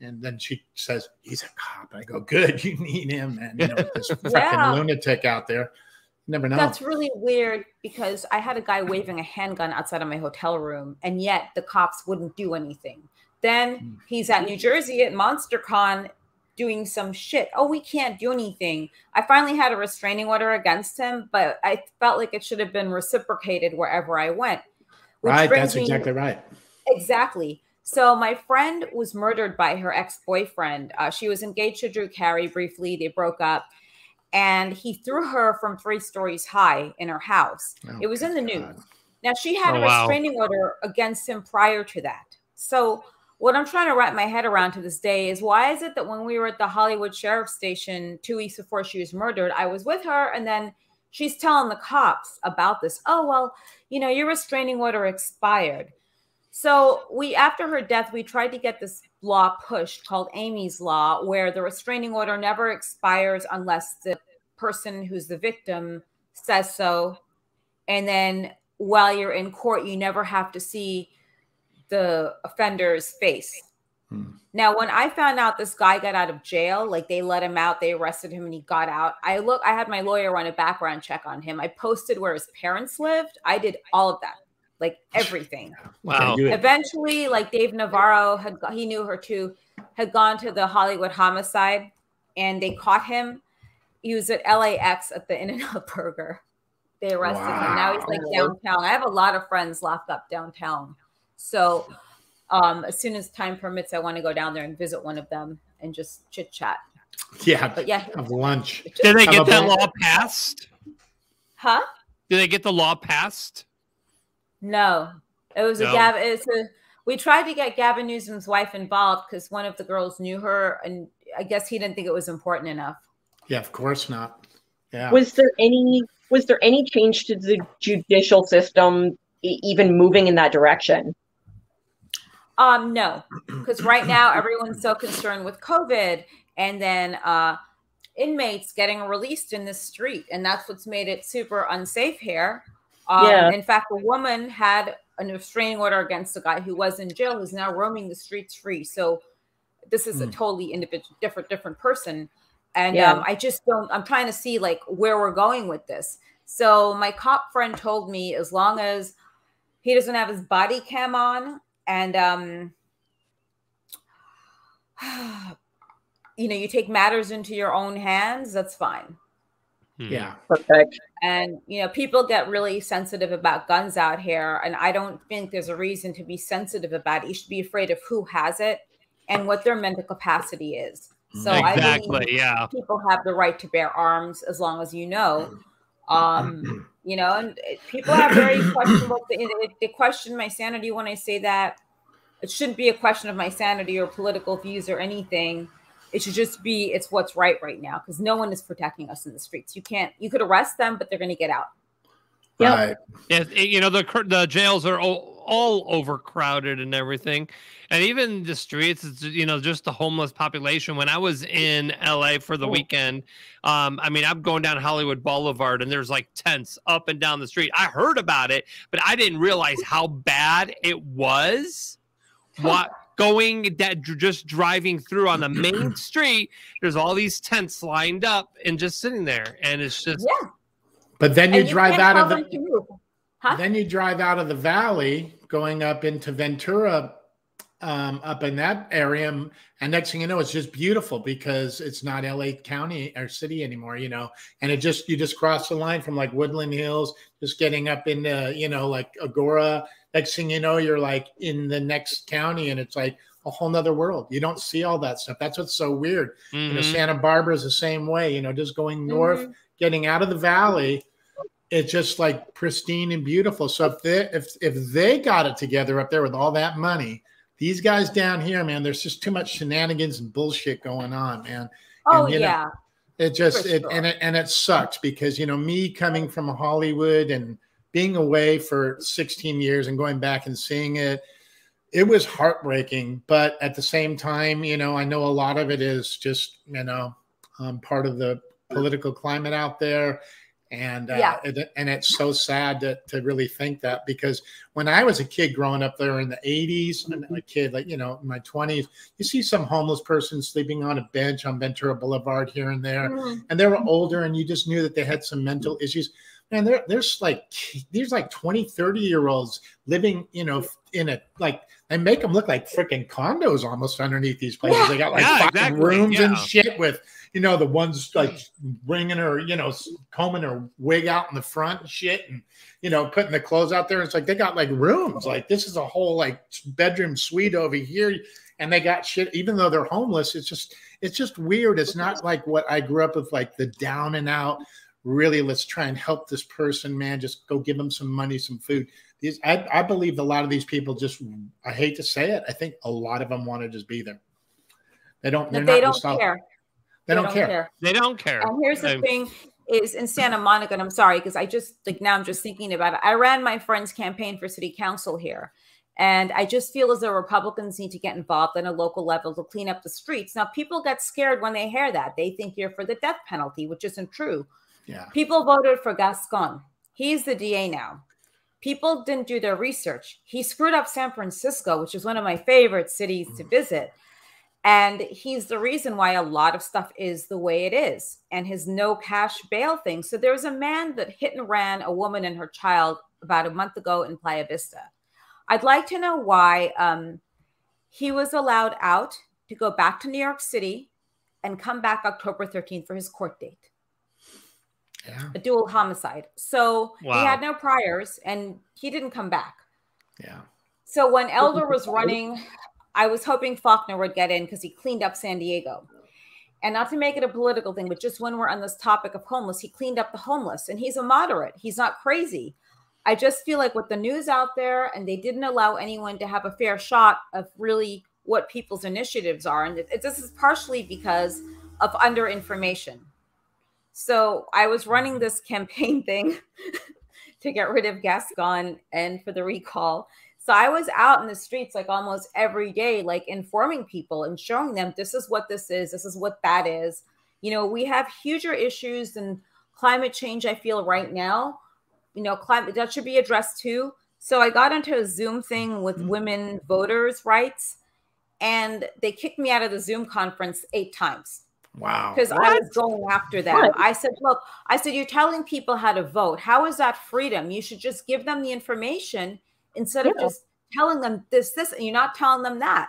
and then she says, "He's a cop." I go, "Good, you need him, man. You know, this fucking Yeah. lunatic out there. You never know." That's really weird because I had a guy waving a handgun outside of my hotel room, and yet the cops wouldn't do anything. Hmm. Then he's at New Jersey at MonsterCon doing some shit. Oh, we can't do anything. I finally had a restraining order against him, but I felt like it should have been reciprocated wherever I went. Right, that's me- exactly right. Exactly. So my friend was murdered by her ex-boyfriend. Uh, she was engaged to Drew Carey briefly. They broke up, and he threw her from three stories high in her house. Oh, it was in the God. news. Now she had Oh, a wow. restraining order against him prior to that. So what I'm trying to wrap my head around to this day is why is it that when we were at the Hollywood Sheriff Station two weeks before she was murdered, I was with her and then she's telling the cops about this. Oh well, you know, your restraining order expired. So we after her death, we tried to get this law pushed called Amy's Law, where the restraining order never expires unless the person who's the victim says so. And then while you're in court, you never have to see the offender's face. Hmm. Now, when I found out this guy got out of jail, like they let him out, they arrested him and he got out. I look, I had my lawyer run a background check on him. I posted where his parents lived. I did all of that, like everything. Wow. Eventually, like Dave Navarro had, he knew her too, had gone to the Hollywood homicide and they caught him. He was at LAX at the In-N-Out Burger. They arrested him. Now he's like downtown. I have a lot of friends locked up downtown. So, um, as soon as time permits, I want to go down there and visit one of them and just chit chat. Yeah, But yeah, have lunch. Did they get that law passed? huh? Did they get the law passed? No, it was a No. Gavin. It's a. We tried to get Gavin Newsom's wife involved because one of the girls knew her, and I guess he didn't think it was important enough. Yeah, of course not. Yeah. Was there any was there any change to the judicial system e- even moving in that direction? Um, no, because right now everyone's so concerned with COVID, and then uh, inmates getting released in the street, and that's what's made it super unsafe here. Um, Yeah. In fact, a woman had an restraining order against a guy who was in jail, who's now roaming the streets free. So this is a Hmm. totally individual, different, different person. And Yeah. um, I just don't. I'm trying to see like where we're going with this. So my cop friend told me as long as he doesn't have his body cam on and um you know you take matters into your own hands that's fine Hmm. Yeah. Perfect. and you know people get really sensitive about guns out here and i don't think there's a reason to be sensitive about it you should be afraid of who has it and what their mental capacity is so i exactly. believe Yeah. people have the right to bear arms as long as you know um you know and it- people have very questionable. They, they question my sanity when i say that it shouldn't be a question of my sanity or political views or anything. It should just be it's what's right right now because no one is protecting us in the streets. You can't you could arrest them but they're going to get out Yep. Right. Yeah, you know the the jails are all, all overcrowded and everything, and even the streets. It's, you know, just the homeless population. When I was in LA for the weekend, um, I mean, I'm going down Hollywood Boulevard, and there's like tents up and down the street. I heard about it, but I didn't realize how bad it was. What going that just driving through on the main street? There's all these tents lined up and just sitting there, and it's just yeah But then you And drive can't out of the. Huh? then you drive out of the valley going up into Ventura um, up in that area and next thing you know it's just beautiful because it's not LA County or city anymore you know and it just you just cross the line from like Woodland Hills just getting up into you know like Agoura next thing you know you're like in the next county and it's like a whole nother world you don't see all that stuff that's what's so weird you know Mhm. Santa Barbara is the same way you know just going north Mhm. Getting out of the valley it's just like pristine and beautiful. So if they if if they got it together up there with all that money these guys down here man there's just too much shenanigans and bullshit going on man. Oh And, you know, yeah. it just For it and it and it sucks because you know me coming from Hollywood and being away for 16 years and going back and seeing it it was heartbreaking. But at the same time you know I know a lot of it is just you know um, part of the political climate out there and uh, Yeah. it, and it's so sad to, to really think that because when I was a kid growing up there in the 80s and a kid like you know in my 20s you see some homeless person sleeping on a bench on Ventura Boulevard here and there Mhm. and they were older and you just knew that they had some mental issues man there, there's like there's like 20 30 year olds living you know in a like they make them look like freaking condos almost underneath these places. Yeah. they got like Yeah, five exactly, rooms and shit with you know the ones like bringing her you know combing her wig out in the front and shit and you know putting the clothes out there. It's like they got like rooms. Like this is a whole like bedroom suite over here and they got shit even though they're homeless it's just it's just weird. It's not like what i grew up with like the down and out really let's try and help this person man just go give them some money some food these i, I believe a lot of these people just i hate to say it i think a lot of them want to just be there they don't they're they not don't nostalgic. care they, don't, care, They don't care. And here's the Um, thing is in Santa Monica, and I'm sorry because I just like now I'm just thinking about it. I ran my friend's campaign for city council here. And I just feel as though Republicans need to get involved on a local level to clean up the streets. Now, people get scared when they hear that. They think you're for the death penalty, which isn't true. Yeah People voted for Gascon. He's the DA now. People didn't do their research. He screwed up San Francisco, which is one of my favorite cities to visit. And he's the reason why a lot of stuff is the way it is and his no cash bail thing. So there was a man that hit and ran a woman and her child about a month ago in Playa Vista. I'd like to know why um, he was allowed out to go back to New York City and come back October 13th for his court date yeah a dual homicide. So Wow. he had no priors and he didn't come back. yeah So when Elder was running, I was hoping Faulconer would get in because he cleaned up San Diego. And not to make it a political thing, but just when we're on this topic of homeless, he cleaned up the homeless and he's a moderate. He's not crazy. I just feel like with the news out there and they didn't allow anyone to have a fair shot of really what people's initiatives are. And it, it- this is partially because of under information. So I was running mm-hmm. this campaign thing to get rid of Gascon and for the recall. So I was out in the streets like almost every day, like informing people and showing them this is what this is, this is what that is. You know, we have huger issues than climate change, I feel right now. You know, climate that should be addressed too. So I got into a Zoom thing with mm-hmm. women voters' rights, and they kicked me out of the Zoom conference eight times Wow. because I was going after them. What? I said, look, I said, you're telling people how to vote. How is that freedom? You should just give them the information instead of just telling them this, this, and you're not telling them that.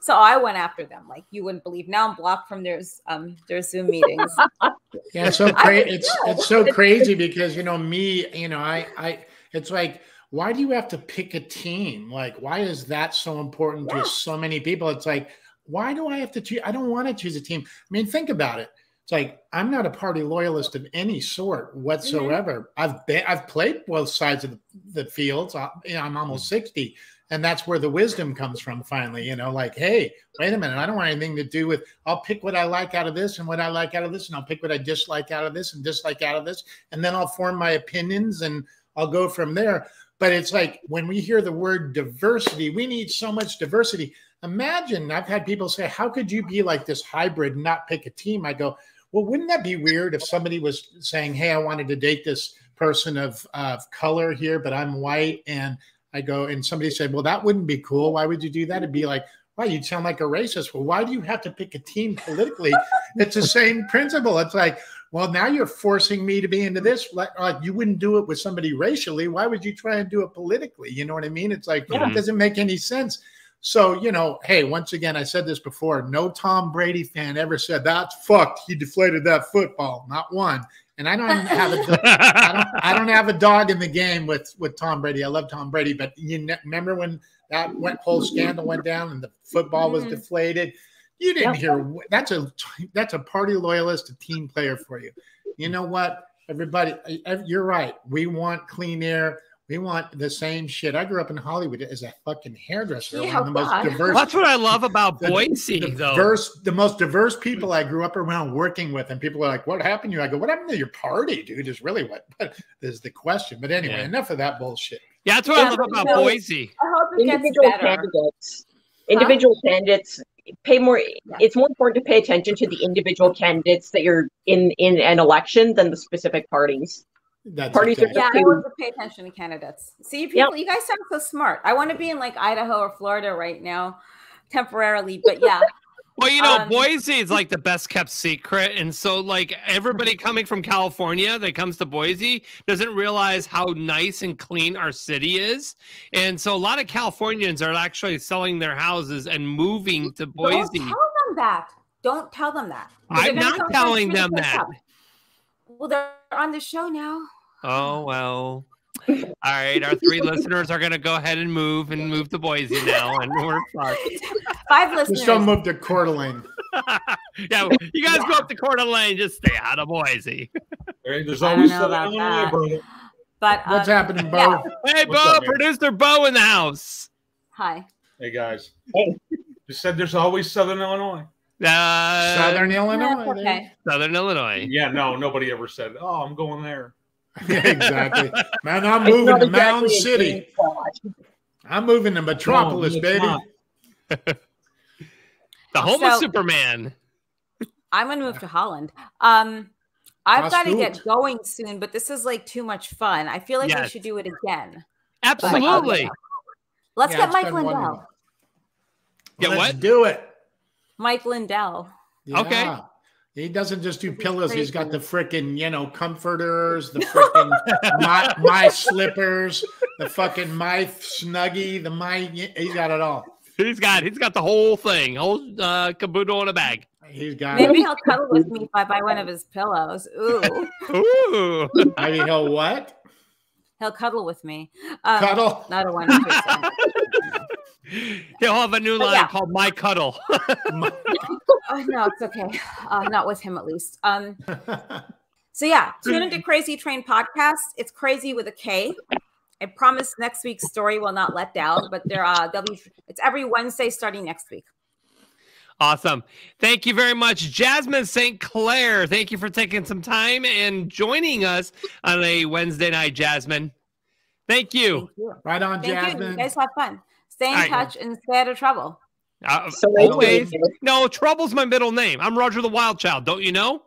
So I went after them like you wouldn't believe. Now I'm blocked from their um their Zoom meetings. Yeah, it's so I crazy. It's know. it's so crazy because you know me. You know, I I. It's like, why do you have to pick a team? Like, why is that so important Yeah. to so many people? It's like, why do I have to choose? I don't want to choose a team. I mean, think about it. It's like I'm not a party loyalist of any sort whatsoever. Mm-hmm. I've been, I've played both sides of the, the fields. I, I'm almost mm-hmm. sixty, and that's where the wisdom comes from. Finally, you know, like, hey, wait a minute, I don't want anything to do with. I'll pick what I like out of this and what I like out of this, and I'll pick what I dislike out of this and dislike out of this, and then I'll form my opinions and I'll go from there. But it's like when we hear the word diversity, we need so much diversity. Imagine I've had people say, How could you be like this hybrid and not pick a team? I go, Well, wouldn't that be weird if somebody was saying, Hey, I wanted to date this person of, of color here, but I'm white? And I go, and somebody said, Well, that wouldn't be cool. Why would you do that? It'd be like, Wow, you sound like a racist. Well, why do you have to pick a team politically? it's the same principle. It's like, well, now you're forcing me to be into this. Like, like you wouldn't do it with somebody racially. Why would you try and do it politically? You know what I mean? It's like Yeah. it doesn't make any sense. So, you know, hey, once again, I said this before. No Tom Brady fan ever said that's fucked. He deflated that football. Not one. And I don't have a I don't I don't have a dog in the game with with Tom Brady. I love Tom Brady, but you ne- remember when that went whole scandal went down and the football was Mhm. deflated? You didn't Yep. hear that's a that's a party loyalist, a team player for you. You know what, everybody, you're right. We want clean air. We want the same shit. I grew up in Hollywood as a fucking hairdresser. Yeah, one of the most God. diverse That's what I love about Boise, the though. diverse, the most diverse people I grew up around working with, and people are like, "What happened to you?" I go, "What happened to your party, dude?" Is really what but is the question. But anyway, Yeah. enough of that bullshit. Yeah, that's what I love about you know- Boise. I hope it gets individual better. candidates individual candidates pay more it's more important to pay attention to the individual candidates that you're in in an election than the specific parties That's Parties are exactly- Yeah, I want to pay attention to candidates. See, people, you guys sound so smart. I want to be in like Idaho or Florida right now, temporarily. But yeah, Well, you know, Um, Boise is like the best kept secret. And so, like, everybody coming from California that comes to Boise doesn't realize how nice and clean our city is. And so, a lot of Californians are actually selling their houses and moving to Boise. don't tell them that. Don't tell them that. I'm not telling them that. Well, they're on the show now. Oh, well. All right. Our three listeners are going to go ahead and move and move to Boise now. And we're fucked. Five listeners. Just don't move to Coeur d'Alene. yeah. You guys go up to Coeur d'Alene. Just stay out of Boise. Hey, there's I don't always know Southern about Illinois, But What's um, happening, Bo? yeah. Hey, What's Bo, up, producer Bo in the house. Hi. Hey guys, Hey. you said there's always Southern Illinois. Uh, Southern Illinois. okay. Southern Illinois. Yeah, no, nobody ever said, "Oh, I'm going there." Yeah, exactly. Man, I'm It's moving to Mound exactly a City. I'm moving to Metropolis, No, baby. The home of Superman. I'm gonna move to Holland. Um, I've got to get going soon, but this is like too much fun. I feel like we should do it again. Absolutely. Let's Yeah, get Mike Lindell. wonderful. Get Let's what? do it. Mike Lindell. Okay. Yeah. He doesn't just do pillows. He's got the crazy. freaking, you know, comforters, the freaking my, my slippers, the fucking my snuggie, the my. He's got it all. He's got he's got the whole thing, whole uh, caboodle in a bag. He's got Maybe it. he'll cuddle with me if I buy one of his pillows. Ooh, Ooh. I mean, he'll what? he'll cuddle with me. Um, Cuddle. Not a one percent. He'll have a new But line yeah. called My Cuddle. Oh, no, it's okay. Uh, not with him, at least. Um, so yeah, tune into Crazy Train podcast. It's crazy with a K. I promise next week's story will not let down, but there uh, there'll be it's every Wednesday starting next week. Awesome. Thank you very much, Jasmin St. Claire. Thank you for taking some time and joining us on a Wednesday night, Jasmin. Thank you. Right on, Thank you. You guys have fun. Stay in All right. touch and stay out of trouble. Uh, So always. No, Trouble's my middle name. I'm Roger the Wild Child. Don't you know?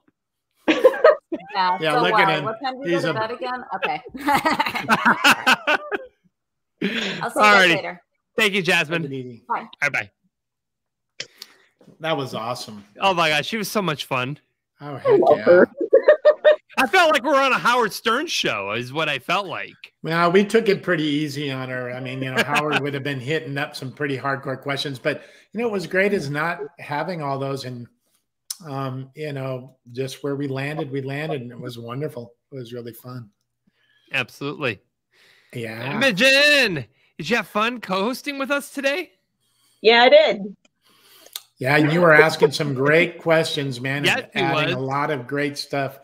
Yeah, Yeah, so look at him. What time do you He's go to a- bed again? Okay. I'll see you later. Thank you, Jasmin. Bye. Bye bye. That was awesome. Oh my gosh, she was so much fun. Oh I heck love yeah. her. I felt like we were on a Howard Stern show, is what I felt like. Well, we took it pretty easy on her. I mean, you know, Howard would have been hitting up some pretty hardcore questions, but you know, what was great is not having all those and um, you know, just where we landed, we landed, and it was wonderful. It was really fun. Absolutely. Yeah. Imogen, did you have fun co-hosting with us today? Yeah, I did. Yeah, and you were asking some great questions, man, Yes, and he adding a lot of great stuff.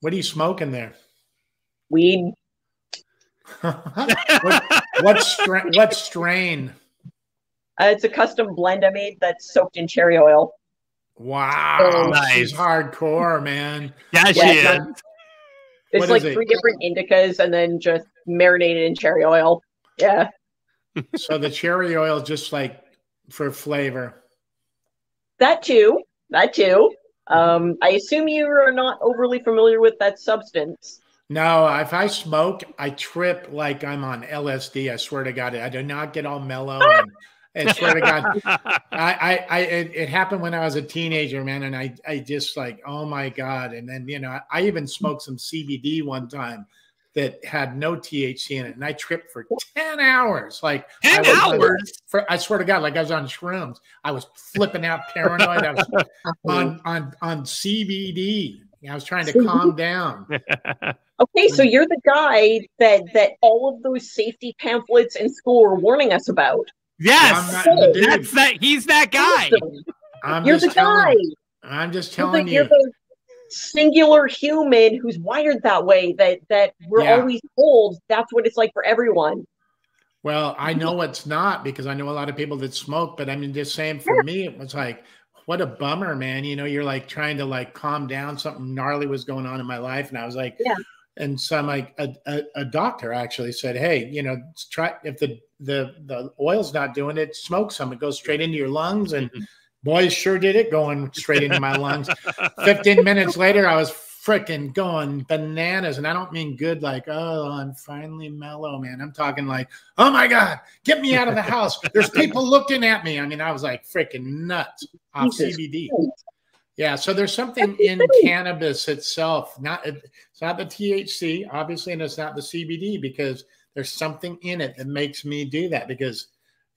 What are you smoking there? Weed. what, what, stra- what strain? Uh, it's a custom blend I made that's soaked in cherry oil. Wow, Oh, nice. she's hardcore, man. Yeah, she Yeah, is. no. It's What like is it? three different indicas and then just marinated in cherry oil. Yeah. So the cherry oil just like for flavor. That too. That too. Um, I assume you are not overly familiar with that substance. No, if I smoke, I trip like I'm on LSD. I swear to God, I do not get all mellow. And, and swear to God, I, I, I it, it happened when I was a teenager, man, and I, I just like, oh my God. And then you know, I even smoked some CBD one time that had no THC in it, and I tripped for ten hours. Like 10 I was on- hours? for, I swear to God, like I was on shrooms. I was flipping out, paranoid. I was on on on CBD. I was trying to calm down. Okay, so you're the guy that that all of those safety pamphlets in school were warning us about. yes, I'm not the dude. that's that. He's that guy. I'm You're the guy. telling. I'm just You're the, telling you're you. The singular human who's wired that way. That that we're Yeah. always told that's what it's like for everyone. Well, I know it's not because I know a lot of people that smoke, but I mean, just saying for me, it was like, what a bummer, man. You know, you're like trying to like calm down. Something gnarly was going on in my life, and I was like, Yeah. And some like a, a, a doctor actually said, hey, you know, try if the the the oil's not doing it, smoke some. It goes straight into your lungs, and mm-hmm. Boys sure did it going straight into my lungs. 15 minutes later, I was freaking going bananas. And I don't mean good, like, oh, I'm finally mellow, man. I'm talking like, oh my God, get me out of the house. There's people looking at me. I mean, I was like freaking nuts off CBD. Yeah, so there's something in cannabis itself. Not it's not the THC, obviously, and it's not the CBD because there's something in it that makes me do that. Because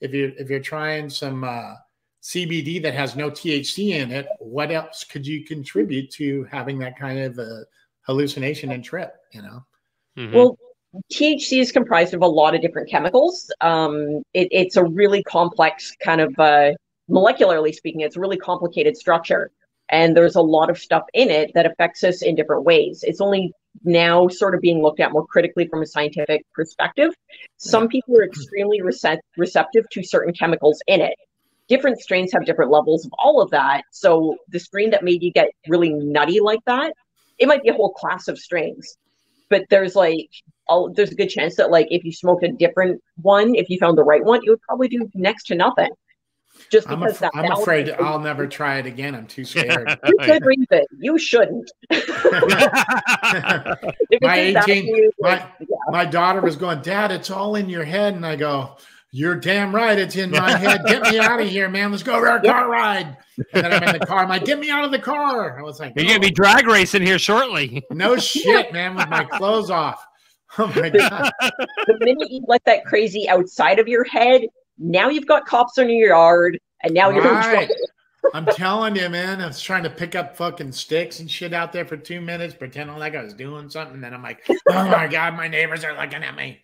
if you're if you're trying some uh, CBD that has no THC in it, what else could you contribute to having that kind of a hallucination and trip? You know. Mhm. Well, THC is comprised of a lot of different chemicals. Um, it, it's a really complex kind of, uh, molecularly speaking, it's a really complicated structure. And there's a lot of stuff in it that affects us in different ways. It's only now sort of being looked at more critically from a scientific perspective. Some people are extremely recep- receptive to certain chemicals in it. Different strains have different levels of all of that. So the strain that made you get really nutty like that, it might be a whole class of strains but there's like all there's a good chance that like if you smoked a different one, if you found the right one, it would probably do next to nothing. Just I'm, because af- that I'm afraid I'll never try it again. I'm too scared. you could reason. You shouldn't. My 18 you, my, like, yeah. my daughter was going dad it's all in your head and i go you're damn right it's in my head. Get me out of here man. Let's go for a car ride. And then i'm in the car. I'm like get me out of the car. I was like You're gonna be oh. drag racing here shortly. no shit man with my clothes off. Oh my god. The minute you let that crazy outside of your head, now you've got cops in your yard, and now you're in Right. trouble. i'm telling you man i was trying to pick up fucking sticks and shit out there for two minutes pretending like i was doing something and then i'm like oh my god my neighbors are looking at me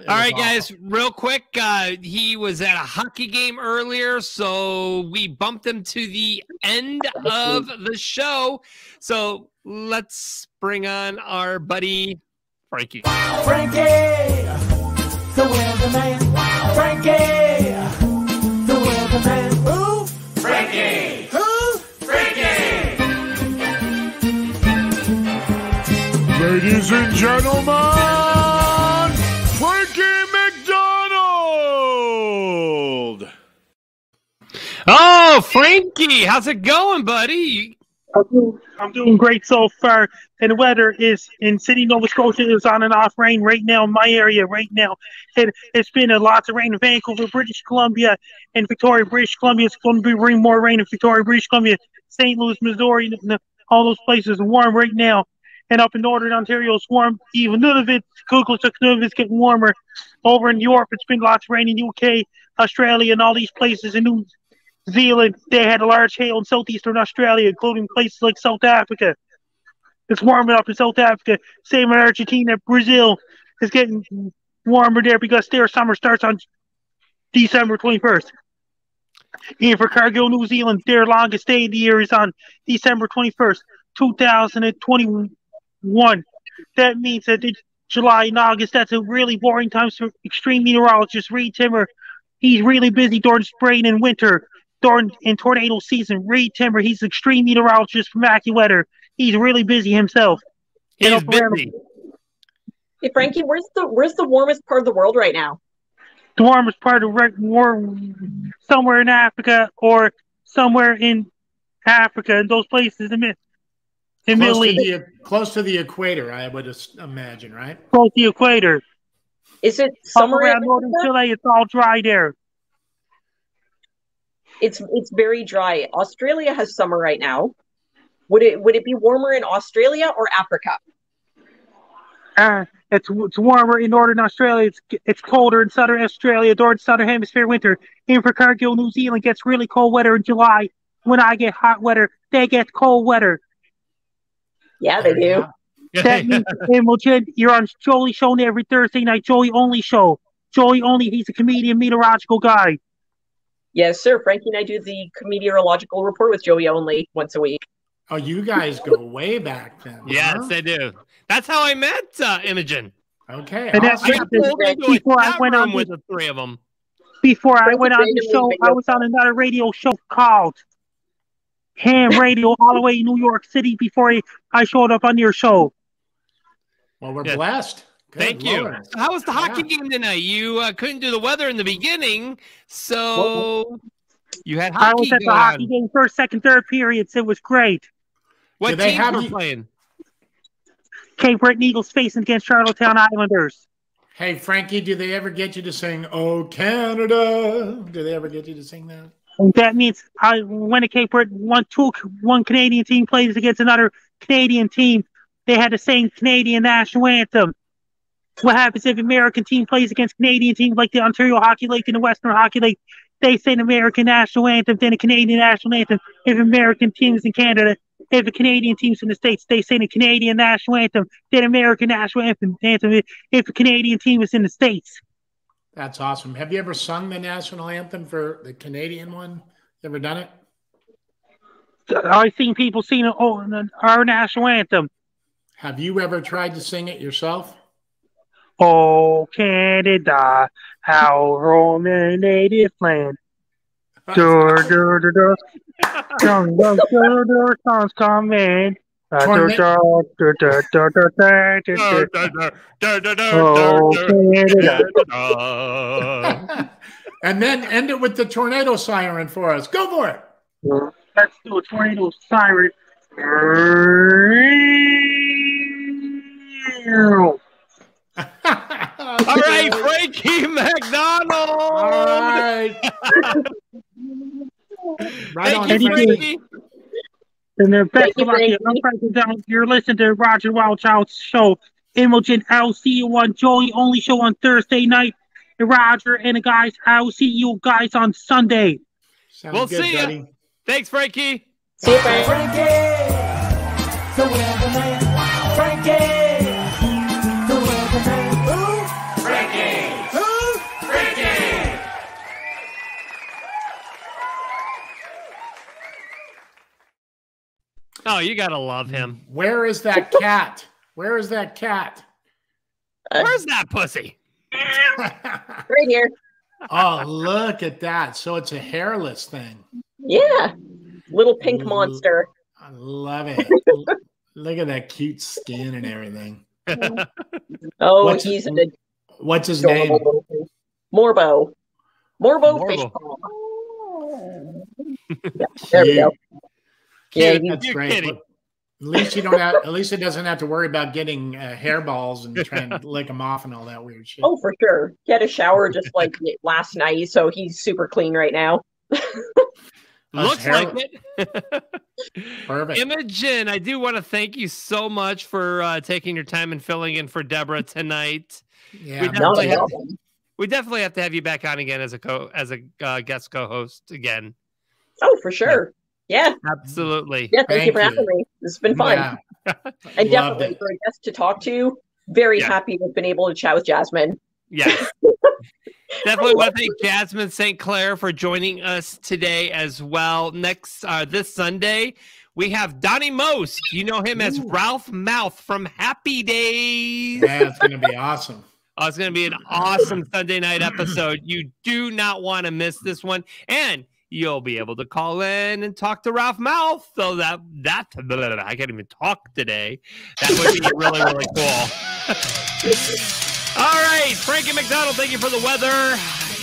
It All was awful. guys, real quick. Uh, he was at a hockey game earlier, so we bumped him to the end of the show. So let's bring on our buddy Frankie. Frankie, the weatherman. Frankie, the weatherman. Who? Frankie. Who? Frankie. Ladies and gentlemen, Oh, Frankie, how's it going, buddy? I'm doing, great so far. And the weather is in City, Nova Scotia is on and off rain right now in my area right now. It, it's been a lots of rain in Vancouver, British Columbia, and Victoria, British Columbia. It's going to be bring more rain in Victoria, British Columbia, St. Louis, Missouri, and all those places are warm right now. And up in Northern Ontario, it's warm. Even Nunavut, Kugluktuk, Nunavut's getting warmer. Over in Europe, it's been lots of rain in the UK, Australia, and all these places in New Zealand. They had a large hail in southeastern Australia, including places like South Africa. It's warming up in South Africa. Same in Argentina, Brazil is getting warmer there because their summer starts on December 21st. And for Cargill, New Zealand, their longest day of the year is on December 21st, 2021. That means that it's July and August, that's a really boring time for extreme meteorologist Reed Timmer. He's really busy during spring and winter, during in tornado season. Reed Timmer, he's an extreme meteorologist from AccuWeather. He's really busy himself. He's And up around- busy. Hey Frankie, where's the where's the warmest part of the world right now? the warmest part of rec- war somewhere in Africa or somewhere in Africa and those places in, mid- in Close Middle to, East, the, close to the equator, I would imagine, right? close to the equator. Is it Up summer in around northern Chile, it's all dry there. It's it's very dry. Australia has summer right now. Would it would it be warmer in Australia or Africa? Uh, it's it's warmer in northern Australia. It's it's colder in southern Australia during southern hemisphere winter. Invercargill, New Zealand gets really cold weather in July. When I get hot weather, they get cold weather. Yeah, they do. That means Imogen, you're on Joey show every Thursday night. Joey only show. Joey only. He's a comedian, meteorological guy. Yes, sir. Frankie and I do the meteorological report with Joey only once a week. Oh, you guys go way back then. Yes, huh? they do. That's how I met uh, Imogen. Okay. And that's I got because pulled into a before I chat went on with the, the three of them. before I went on the show, I was on another radio show called Ham Radio all the way in New York City before I, I showed up on your show. Well, we're Yeah. blessed. Good Thank you. So how was the hockey Yeah. game tonight? You uh, couldn't do the weather in the beginning, so you had hockey. I hockey was at the hockey on. game first, second, third periods. It was great. What Do they teams have were you- playing? Cape Breton Eagles facing against Charlottetown Islanders. Hey, Frankie, do they ever get you to sing "Oh Canada"? Do they ever get you to sing that? That means I when a Cape Breton one two one Canadian team plays against another Canadian team, they had the same Canadian national anthem. What happens if American team plays against Canadian teams like the Ontario Hockey League and the Western Hockey League? They sing American national anthem, then a Canadian national anthem. If American teams in Canada, if a Canadian teams in the States, they sing a Canadian national anthem, then American national anthem. anthem if a Canadian team is in the States. That's awesome. Have you ever sung the national anthem for the Canadian one? You ever done it? I've seen people sing oh, our national anthem. Have you ever tried to sing it yourself? Oh, Canada, how Roman native land. Dur, dur, dur, dur. Dum, dum, dur, dur, songs coming. Oh, Canada. And then end it with the tornado siren for us. Go for it. Let's do a tornado siren. All right, Frankie McDonald. All right. Right Thank on, you, Frankie. Frankie. And the best Thank you, of luck. to you. Frankie. I'm Frankie Down. You're listening to Roger Wildchild's show. Imogen, I'll see you on Joey Only Show on Thursday night. And Roger and the guys, I'll see you guys on Sunday. Sounds We'll good, see you. Thanks, Frankie. See you, Frank. Frankie, you gotta love him. Where is that cat? Where is that cat? Uh, Where's that pussy? Right here. oh, look at that. So it's a hairless thing. Yeah. Little pink Ooh. monster. I love it. look at that cute skin and everything. Oh, What's- he's an What's his name? Morbo. Morbo, Morbo. fish There we go. Yeah, that's you're great. kidding. At least you don't have. At least it doesn't have to worry about getting uh, hairballs and trying to lick them off and all that weird shit. Oh, for sure. He had a shower just like last night, so he's super clean right now. Looks hair- like it. Perfect. Imogen, I do want to thank you so much for uh, taking your time and filling in for Deborah tonight. Yeah, we definitely, have, problem. we definitely have to have you back on again as a co as a uh, guest co-host again. Oh, for sure. Yeah. Absolutely. Yeah. Thank, you for having you. me. This has been fun. Yeah, And definitely it. for a guest to talk to, very Yeah. happy to have been able to chat with Jasmin. Yes. Definitely want to thank Jasmin St. Claire for joining us today as well. Next, uh, this Sunday, we have Donnie Most. You know him as Ooh. Ralph Malph from Happy Days. yeah, it's gonna be awesome. Oh, it's going to be an awesome Sunday night episode. You do not want to miss this one. And you'll be able to call in and talk to Ralph Malph. So that, that, blah, blah, blah, I can't even talk today. That would be really, really cool. All right, Frankie McDonald, thank you for the weather.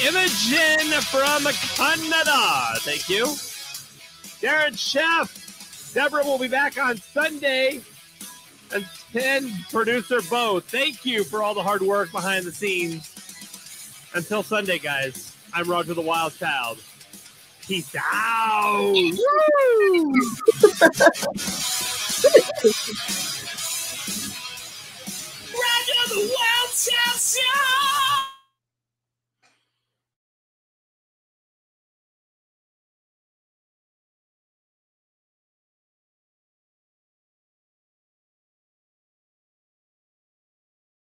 Imogen from Canada, thank you. Darren Chef, Deborah will be back on Sunday and 10 producer both. Thank you for all the hard work behind the scenes. Until Sunday, guys, I'm Roger the Wild Child. He's out. Roger the Wild Show.